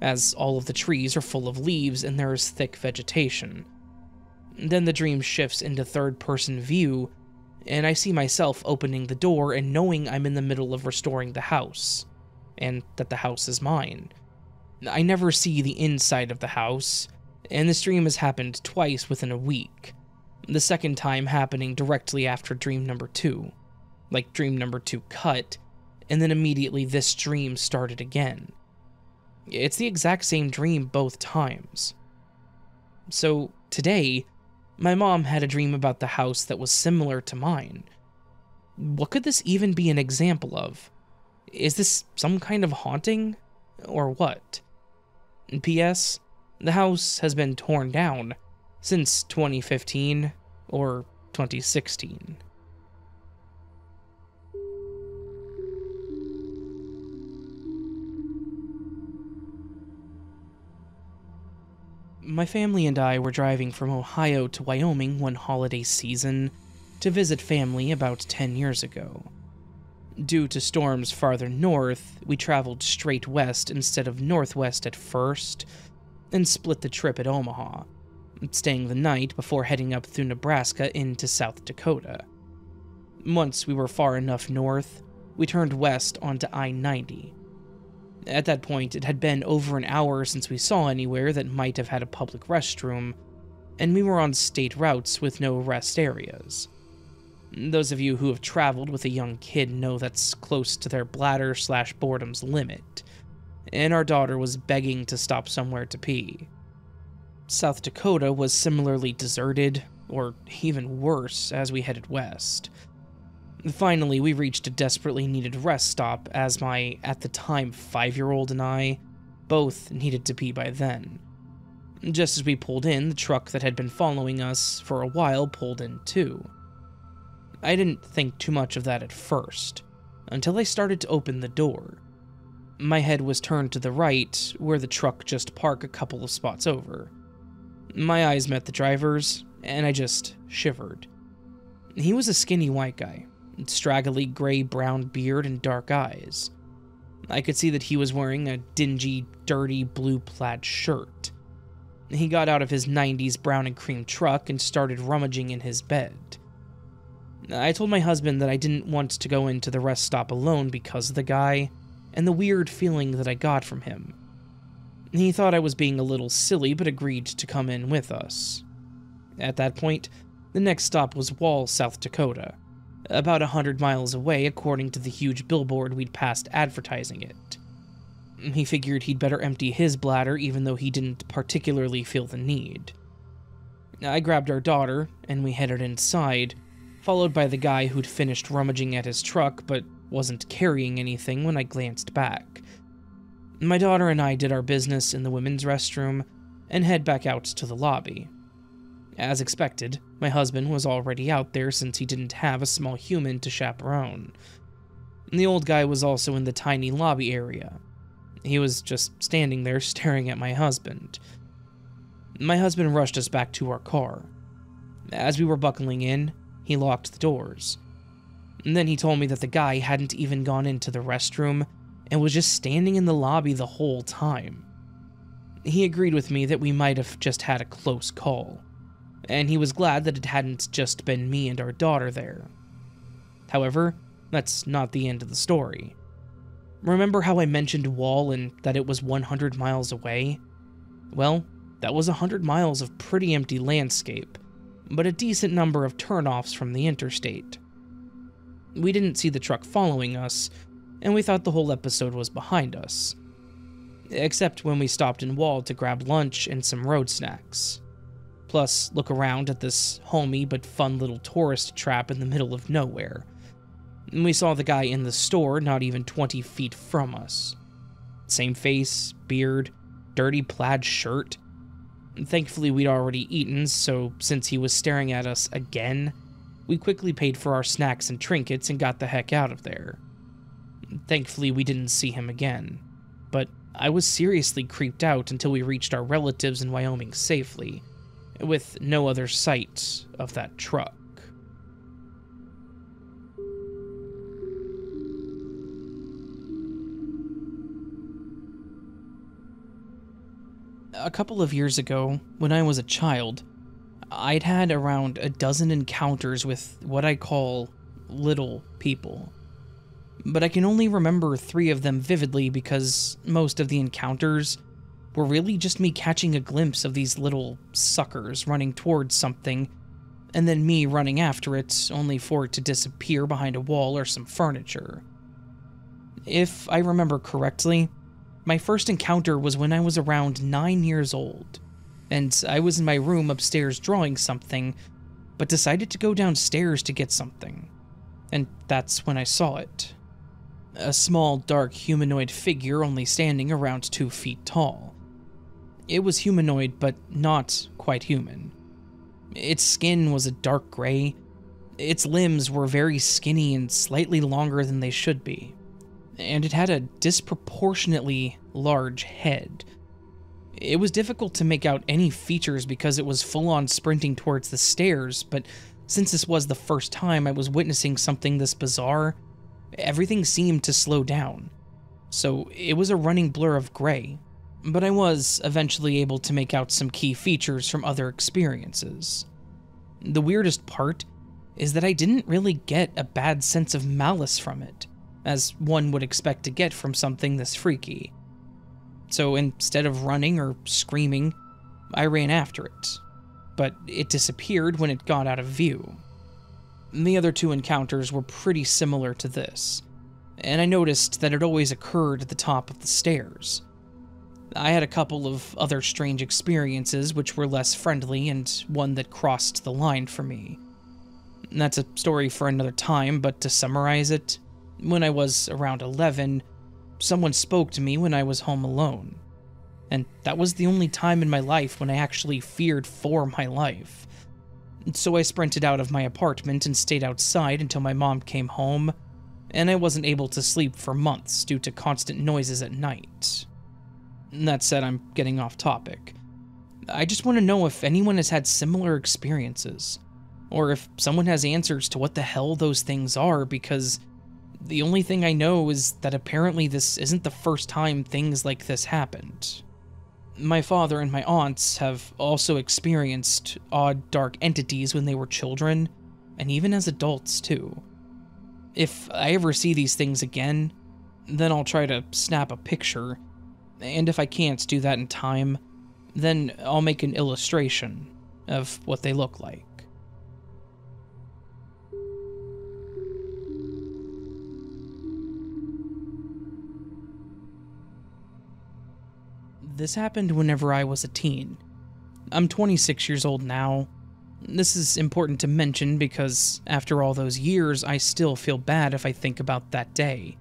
as all of the trees are full of leaves and there is thick vegetation. Then the dream shifts into third person view, and I see myself opening the door and knowing I'm in the middle of restoring the house, and that the house is mine. I never see the inside of the house, and this dream has happened twice within a week. The second time happening directly after dream number two. Like dream number two cut, and then immediately this dream started again. It's the exact same dream both times. So, today, my mom had a dream about the house that was similar to mine. What could this even be an example of? Is this some kind of haunting? Or what? P.S. The house has been torn down since 2015 or 2016. My family and I were driving from Ohio to Wyoming one holiday season to visit family about 10 years ago. Due to storms farther north, we traveled straight west instead of northwest at first, and split the trip at Omaha, staying the night before heading up through Nebraska into South Dakota. Once we were far enough north, we turned west onto I 90 at that point, it had been over an hour since we saw anywhere that might have had a public restroom, and we were on state routes with no rest areas. Those of you who have traveled with a young kid know that's close to their bladder slash boredom's limit, and our daughter was begging to stop somewhere to pee. South Dakota was similarly deserted, or even worse, as we headed west. Finally, we reached a desperately needed rest stop as my, at the time, five year old and I both needed to pee by then. Just as we pulled in, the truck that had been following us for a while pulled in too. I didn't think too much of that at first, until I started to open the door. My head was turned to the right, where the truck just parked a couple of spots over. My eyes met the driver's, and I just shivered. He was a skinny white guy, straggly gray brown beard and dark eyes. I could see that he was wearing a dingy, dirty blue plaid shirt. He got out of his 90s brown and cream truck and started rummaging in his bed. I told my husband that I didn't want to go into the rest stop alone because of the guy and the weird feeling that I got from him. He thought I was being a little silly but agreed to come in with us. At that point, the next stop was Wall, South Dakota about a hundred miles away, according to the huge billboard we'd passed advertising it. He figured he'd better empty his bladder, even though he didn't particularly feel the need. I grabbed our daughter, and we headed inside, followed by the guy who'd finished rummaging at his truck but wasn't carrying anything when I glanced back. My daughter and I did our business in the women's restroom and head back out to the lobby. As expected, my husband was already out there since he didn't have a small human to chaperone. The old guy was also in the tiny lobby area. He was just standing there [laughs] staring at my husband. My husband rushed us back to our car. As we were buckling in, he locked the doors. And then he told me that the guy hadn't even gone into the restroom and was just standing in the lobby the whole time. He agreed with me that we might have just had a close call and he was glad that it hadn't just been me and our daughter there. However, that's not the end of the story. Remember how I mentioned Wall and that it was 100 miles away? Well, that was 100 miles of pretty empty landscape, but a decent number of turnoffs from the interstate. We didn't see the truck following us, and we thought the whole episode was behind us. Except when we stopped in Wall to grab lunch and some road snacks. Plus, look around at this homey but fun little tourist trap in the middle of nowhere. We saw the guy in the store not even 20 feet from us. Same face, beard, dirty plaid shirt. Thankfully, we'd already eaten, so since he was staring at us again, we quickly paid for our snacks and trinkets and got the heck out of there. Thankfully, we didn't see him again, but I was seriously creeped out until we reached our relatives in Wyoming safely, with no other sight of that truck. A couple of years ago, when I was a child, I'd had around a dozen encounters with what I call little people. But I can only remember three of them vividly because most of the encounters were really just me catching a glimpse of these little suckers running towards something, and then me running after it, only for it to disappear behind a wall or some furniture. If I remember correctly, my first encounter was when I was around nine years old, and I was in my room upstairs drawing something, but decided to go downstairs to get something. And that's when I saw it. A small, dark humanoid figure only standing around two feet tall. It was humanoid, but not quite human. Its skin was a dark gray. Its limbs were very skinny and slightly longer than they should be and it had a disproportionately large head. It was difficult to make out any features because it was full on sprinting towards the stairs, but since this was the first time I was witnessing something this bizarre, everything seemed to slow down. So it was a running blur of gray, but I was eventually able to make out some key features from other experiences. The weirdest part is that I didn't really get a bad sense of malice from it as one would expect to get from something this freaky. So instead of running or screaming, I ran after it, but it disappeared when it got out of view. The other two encounters were pretty similar to this, and I noticed that it always occurred at the top of the stairs. I had a couple of other strange experiences which were less friendly and one that crossed the line for me. That's a story for another time, but to summarize it, when I was around 11, someone spoke to me when I was home alone. And that was the only time in my life when I actually feared for my life. So I sprinted out of my apartment and stayed outside until my mom came home, and I wasn't able to sleep for months due to constant noises at night. That said, I'm getting off topic. I just want to know if anyone has had similar experiences, or if someone has answers to what the hell those things are, because the only thing I know is that apparently this isn't the first time things like this happened. My father and my aunts have also experienced odd dark entities when they were children, and even as adults too. If I ever see these things again, then I'll try to snap a picture, and if I can't do that in time, then I'll make an illustration of what they look like. This happened whenever I was a teen. I'm 26 years old now. This is important to mention because after all those years, I still feel bad if I think about that day.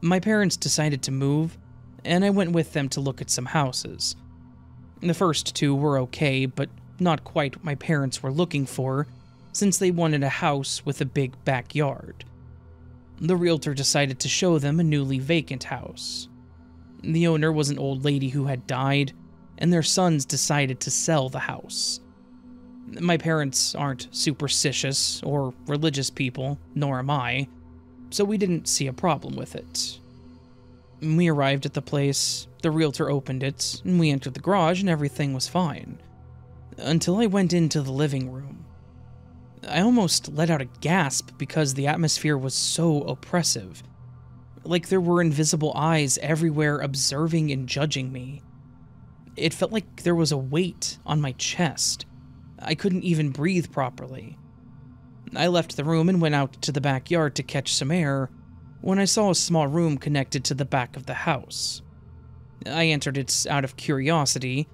My parents decided to move, and I went with them to look at some houses. The first two were okay, but not quite what my parents were looking for, since they wanted a house with a big backyard. The realtor decided to show them a newly vacant house. The owner was an old lady who had died, and their sons decided to sell the house. My parents aren't superstitious or religious people, nor am I, so we didn't see a problem with it. We arrived at the place, the realtor opened it, and we entered the garage, and everything was fine. Until I went into the living room. I almost let out a gasp because the atmosphere was so oppressive like there were invisible eyes everywhere observing and judging me. It felt like there was a weight on my chest, I couldn't even breathe properly. I left the room and went out to the backyard to catch some air when I saw a small room connected to the back of the house. I entered it out of curiosity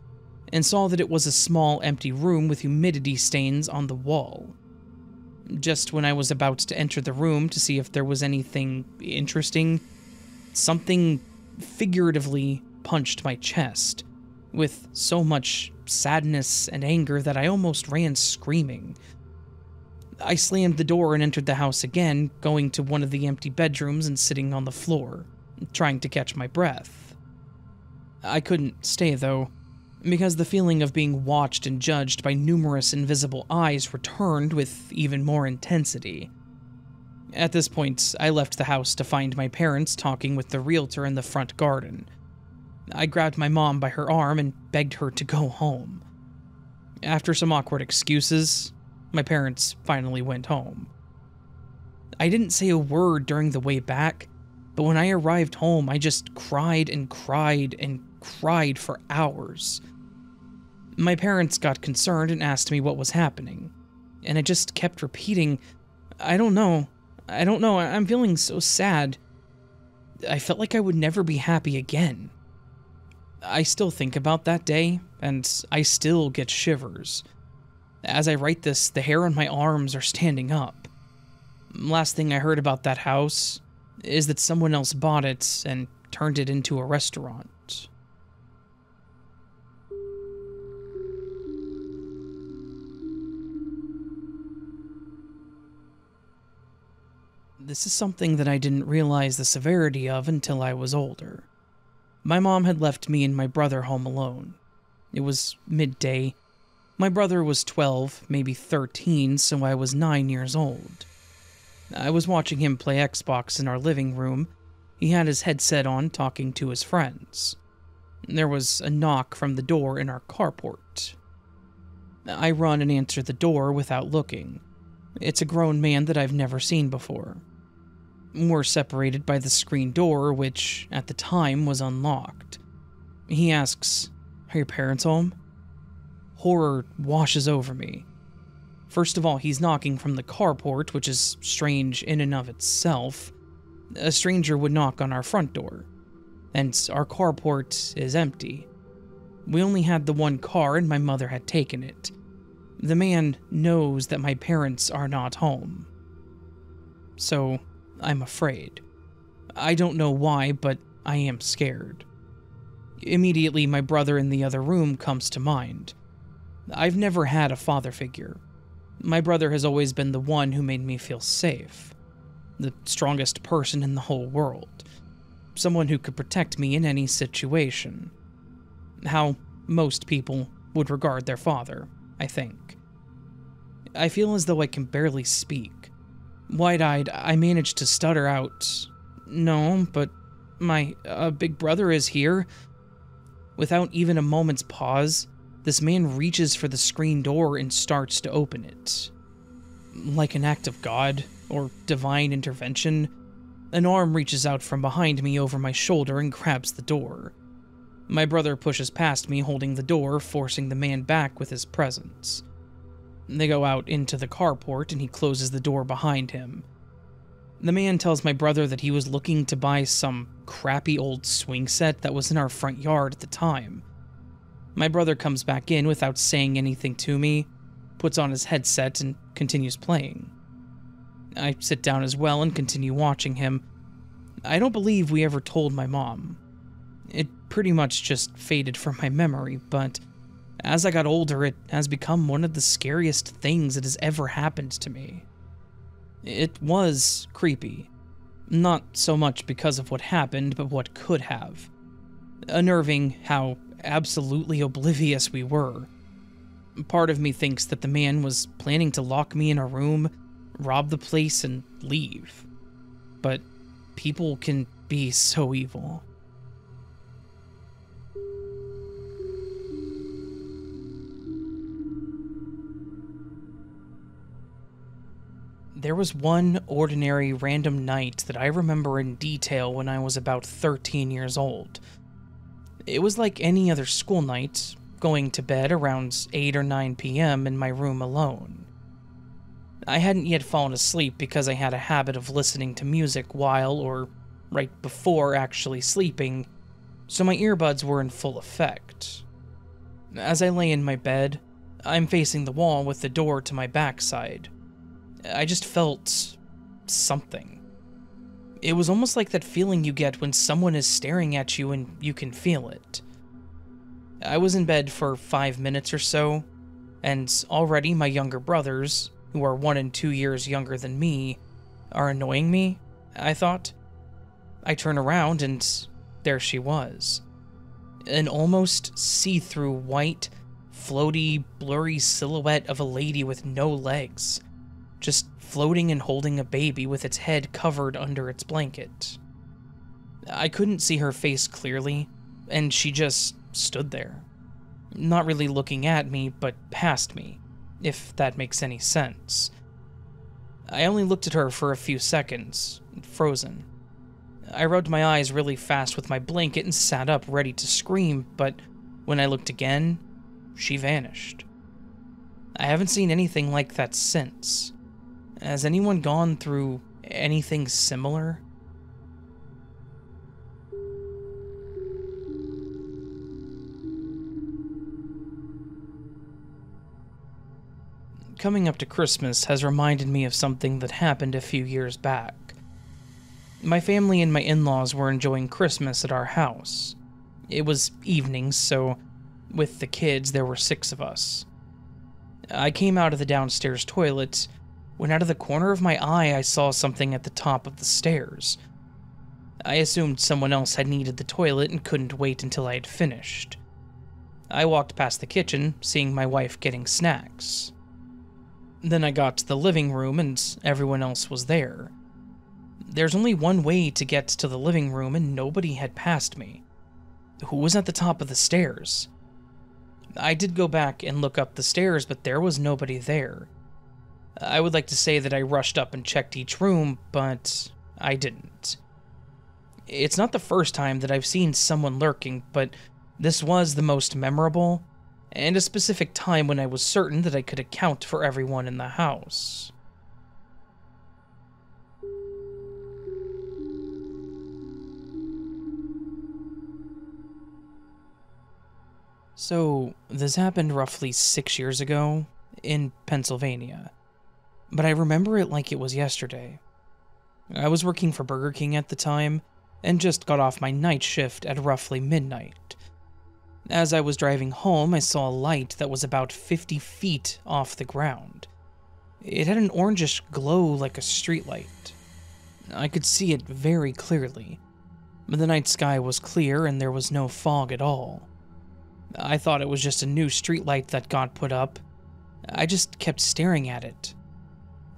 and saw that it was a small empty room with humidity stains on the wall. Just when I was about to enter the room to see if there was anything interesting, something figuratively punched my chest with so much sadness and anger that I almost ran screaming. I slammed the door and entered the house again, going to one of the empty bedrooms and sitting on the floor, trying to catch my breath. I couldn't stay, though, because the feeling of being watched and judged by numerous invisible eyes returned with even more intensity. At this point, I left the house to find my parents talking with the realtor in the front garden. I grabbed my mom by her arm and begged her to go home. After some awkward excuses, my parents finally went home. I didn't say a word during the way back, but when I arrived home, I just cried and cried and cried for hours. My parents got concerned and asked me what was happening, and I just kept repeating, I don't know, I don't know, I'm feeling so sad. I felt like I would never be happy again. I still think about that day, and I still get shivers. As I write this, the hair on my arms are standing up. Last thing I heard about that house is that someone else bought it and turned it into a restaurant. This is something that I didn't realize the severity of until I was older. My mom had left me and my brother home alone. It was midday, my brother was 12, maybe 13, so I was 9 years old. I was watching him play Xbox in our living room. He had his headset on, talking to his friends. There was a knock from the door in our carport. I run and answer the door without looking. It's a grown man that I've never seen before. We're separated by the screen door, which, at the time, was unlocked. He asks, Are your parents home? Horror washes over me. First of all, he's knocking from the carport, which is strange in and of itself. A stranger would knock on our front door, and our carport is empty. We only had the one car, and my mother had taken it. The man knows that my parents are not home. So, I'm afraid. I don't know why, but I am scared. Immediately, my brother in the other room comes to mind. I've never had a father figure. My brother has always been the one who made me feel safe. The strongest person in the whole world. Someone who could protect me in any situation. How most people would regard their father, I think. I feel as though I can barely speak. Wide eyed, I manage to stutter out, No, but my uh, big brother is here. Without even a moment's pause, this man reaches for the screen door and starts to open it. Like an act of God or divine intervention, an arm reaches out from behind me over my shoulder and grabs the door. My brother pushes past me, holding the door, forcing the man back with his presence. They go out into the carport and he closes the door behind him. The man tells my brother that he was looking to buy some crappy old swing set that was in our front yard at the time my brother comes back in without saying anything to me, puts on his headset, and continues playing. I sit down as well and continue watching him. I don't believe we ever told my mom. It pretty much just faded from my memory, but as I got older, it has become one of the scariest things that has ever happened to me. It was creepy. Not so much because of what happened, but what could have. Unnerving how absolutely oblivious we were. Part of me thinks that the man was planning to lock me in a room, rob the place, and leave. But people can be so evil. There was one ordinary random night that I remember in detail when I was about 13 years old. It was like any other school night, going to bed around 8 or 9 p.m. in my room alone. I hadn't yet fallen asleep because I had a habit of listening to music while or right before actually sleeping, so my earbuds were in full effect. As I lay in my bed, I'm facing the wall with the door to my backside. I just felt something. It was almost like that feeling you get when someone is staring at you and you can feel it. I was in bed for five minutes or so, and already my younger brothers, who are one and two years younger than me, are annoying me, I thought. I turn around and there she was. An almost see through white, floaty, blurry silhouette of a lady with no legs, just floating and holding a baby with its head covered under its blanket. I couldn't see her face clearly, and she just stood there. Not really looking at me, but past me, if that makes any sense. I only looked at her for a few seconds, frozen. I rubbed my eyes really fast with my blanket and sat up ready to scream, but when I looked again, she vanished. I haven't seen anything like that since. Has anyone gone through anything similar? Coming up to Christmas has reminded me of something that happened a few years back. My family and my in laws were enjoying Christmas at our house. It was evenings, so with the kids, there were six of us. I came out of the downstairs toilet when out of the corner of my eye I saw something at the top of the stairs. I assumed someone else had needed the toilet and couldn't wait until I had finished. I walked past the kitchen, seeing my wife getting snacks. Then I got to the living room and everyone else was there. There's only one way to get to the living room and nobody had passed me. Who was at the top of the stairs? I did go back and look up the stairs, but there was nobody there. I would like to say that I rushed up and checked each room, but I didn't. It's not the first time that I've seen someone lurking, but this was the most memorable, and a specific time when I was certain that I could account for everyone in the house. So, this happened roughly six years ago in Pennsylvania, but I remember it like it was yesterday. I was working for Burger King at the time and just got off my night shift at roughly midnight. As I was driving home, I saw a light that was about 50 feet off the ground. It had an orangish glow like a streetlight. I could see it very clearly, the night sky was clear and there was no fog at all. I thought it was just a new streetlight that got put up. I just kept staring at it.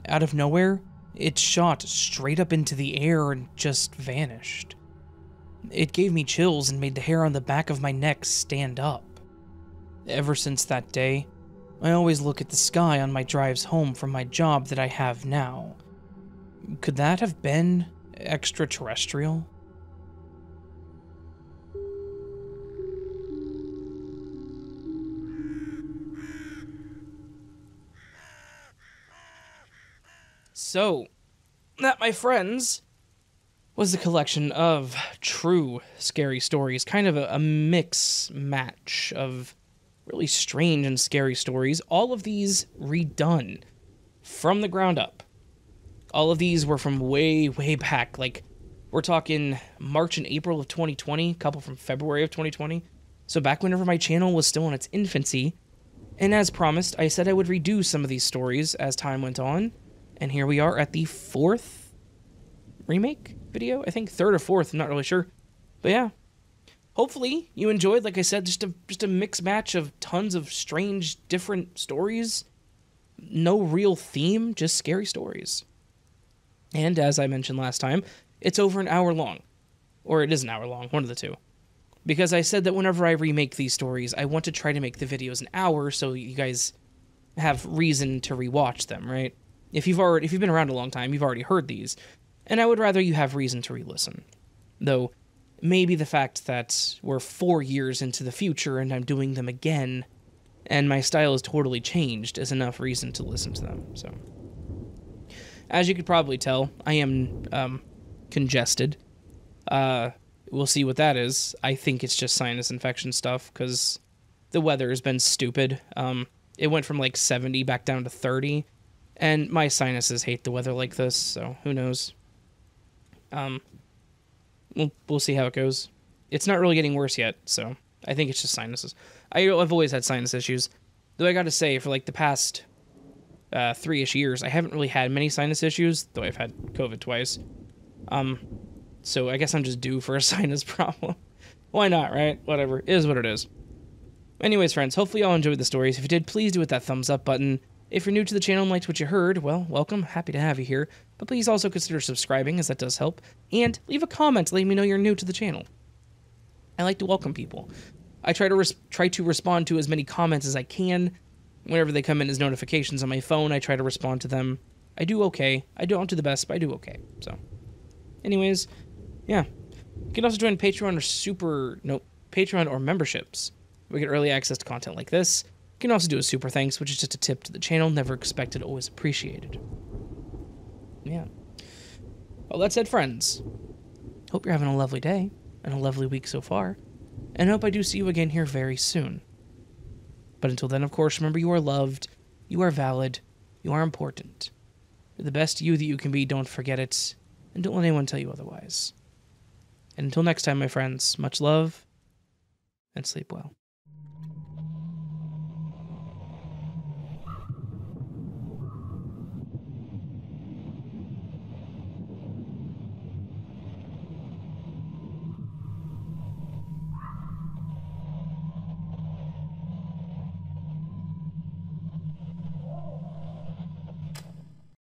Out of nowhere, it shot straight up into the air and just vanished. It gave me chills and made the hair on the back of my neck stand up. Ever since that day, I always look at the sky on my drives home from my job that I have now. Could that have been extraterrestrial? So, that, my friends, was a collection of true scary stories, kind of a, a, mix match of really strange and scary stories. All of these redone from the ground up. All of these were from way, way back. Like, we're talking March and April of 2020, a couple from February of 2020. So, back whenever my channel was still in its infancy. And as promised, I said I would redo some of these stories as time went on. And here we are at the fourth remake video. I think third or fourth, I'm not really sure. But yeah. Hopefully you enjoyed, like I said, just a just a mixed match of tons of strange, different stories. No real theme, just scary stories. And as I mentioned last time, it's over an hour long. Or it is an hour long, one of the two. Because I said that whenever I remake these stories, I want to try to make the videos an hour so you guys have reason to rewatch them, right? If you've already if you've been around a long time, you've already heard these, and I would rather you have reason to re-listen. Though maybe the fact that we're four years into the future and I'm doing them again, and my style has totally changed, is enough reason to listen to them. So, as you could probably tell, I am um, congested. Uh, we'll see what that is. I think it's just sinus infection stuff because the weather has been stupid. Um, it went from like 70 back down to 30, and my sinuses hate the weather like this, so who knows. Um, we'll, we'll see how it goes. It's not really getting worse yet, so I think it's just sinuses. I, I've always had sinus issues, though I got to say, for like the past uh, three-ish years, I haven't really had many sinus issues, though I've had COVID twice. Um, so I guess I'm just due for a [laughs] sinus problem. Why not, right? Whatever. It is what it is. Anyways, friends, hopefully y'all enjoyed the stories. If you did, please do hit that thumbs up button. If you're new to the channel and liked what you heard, well, welcome. Happy to have you here. But please also consider subscribing, as that does help. And leave a comment letting me know you're new to the channel. I like to welcome people. I try to try to respond to as many comments as I can. Whenever they come in as notifications on my phone, I try to respond to them. I do okay. I don't do the best, but I do okay. So, anyways, yeah. You can also join Patreon or super no Patreon or memberships. We get early access to content like this. You can also do a super thanks, which is just a tip to the channel. Never expected, always appreciated. Yeah. Well, that said, friends, hope you're having a lovely day and a lovely week so far, and hope I do see you again here very soon. But until then, of course, remember you are loved, you are valid, you are important. You're the best you that you can be, don't forget it, and don't let anyone tell you otherwise. And until next time, my friends, much love and sleep well.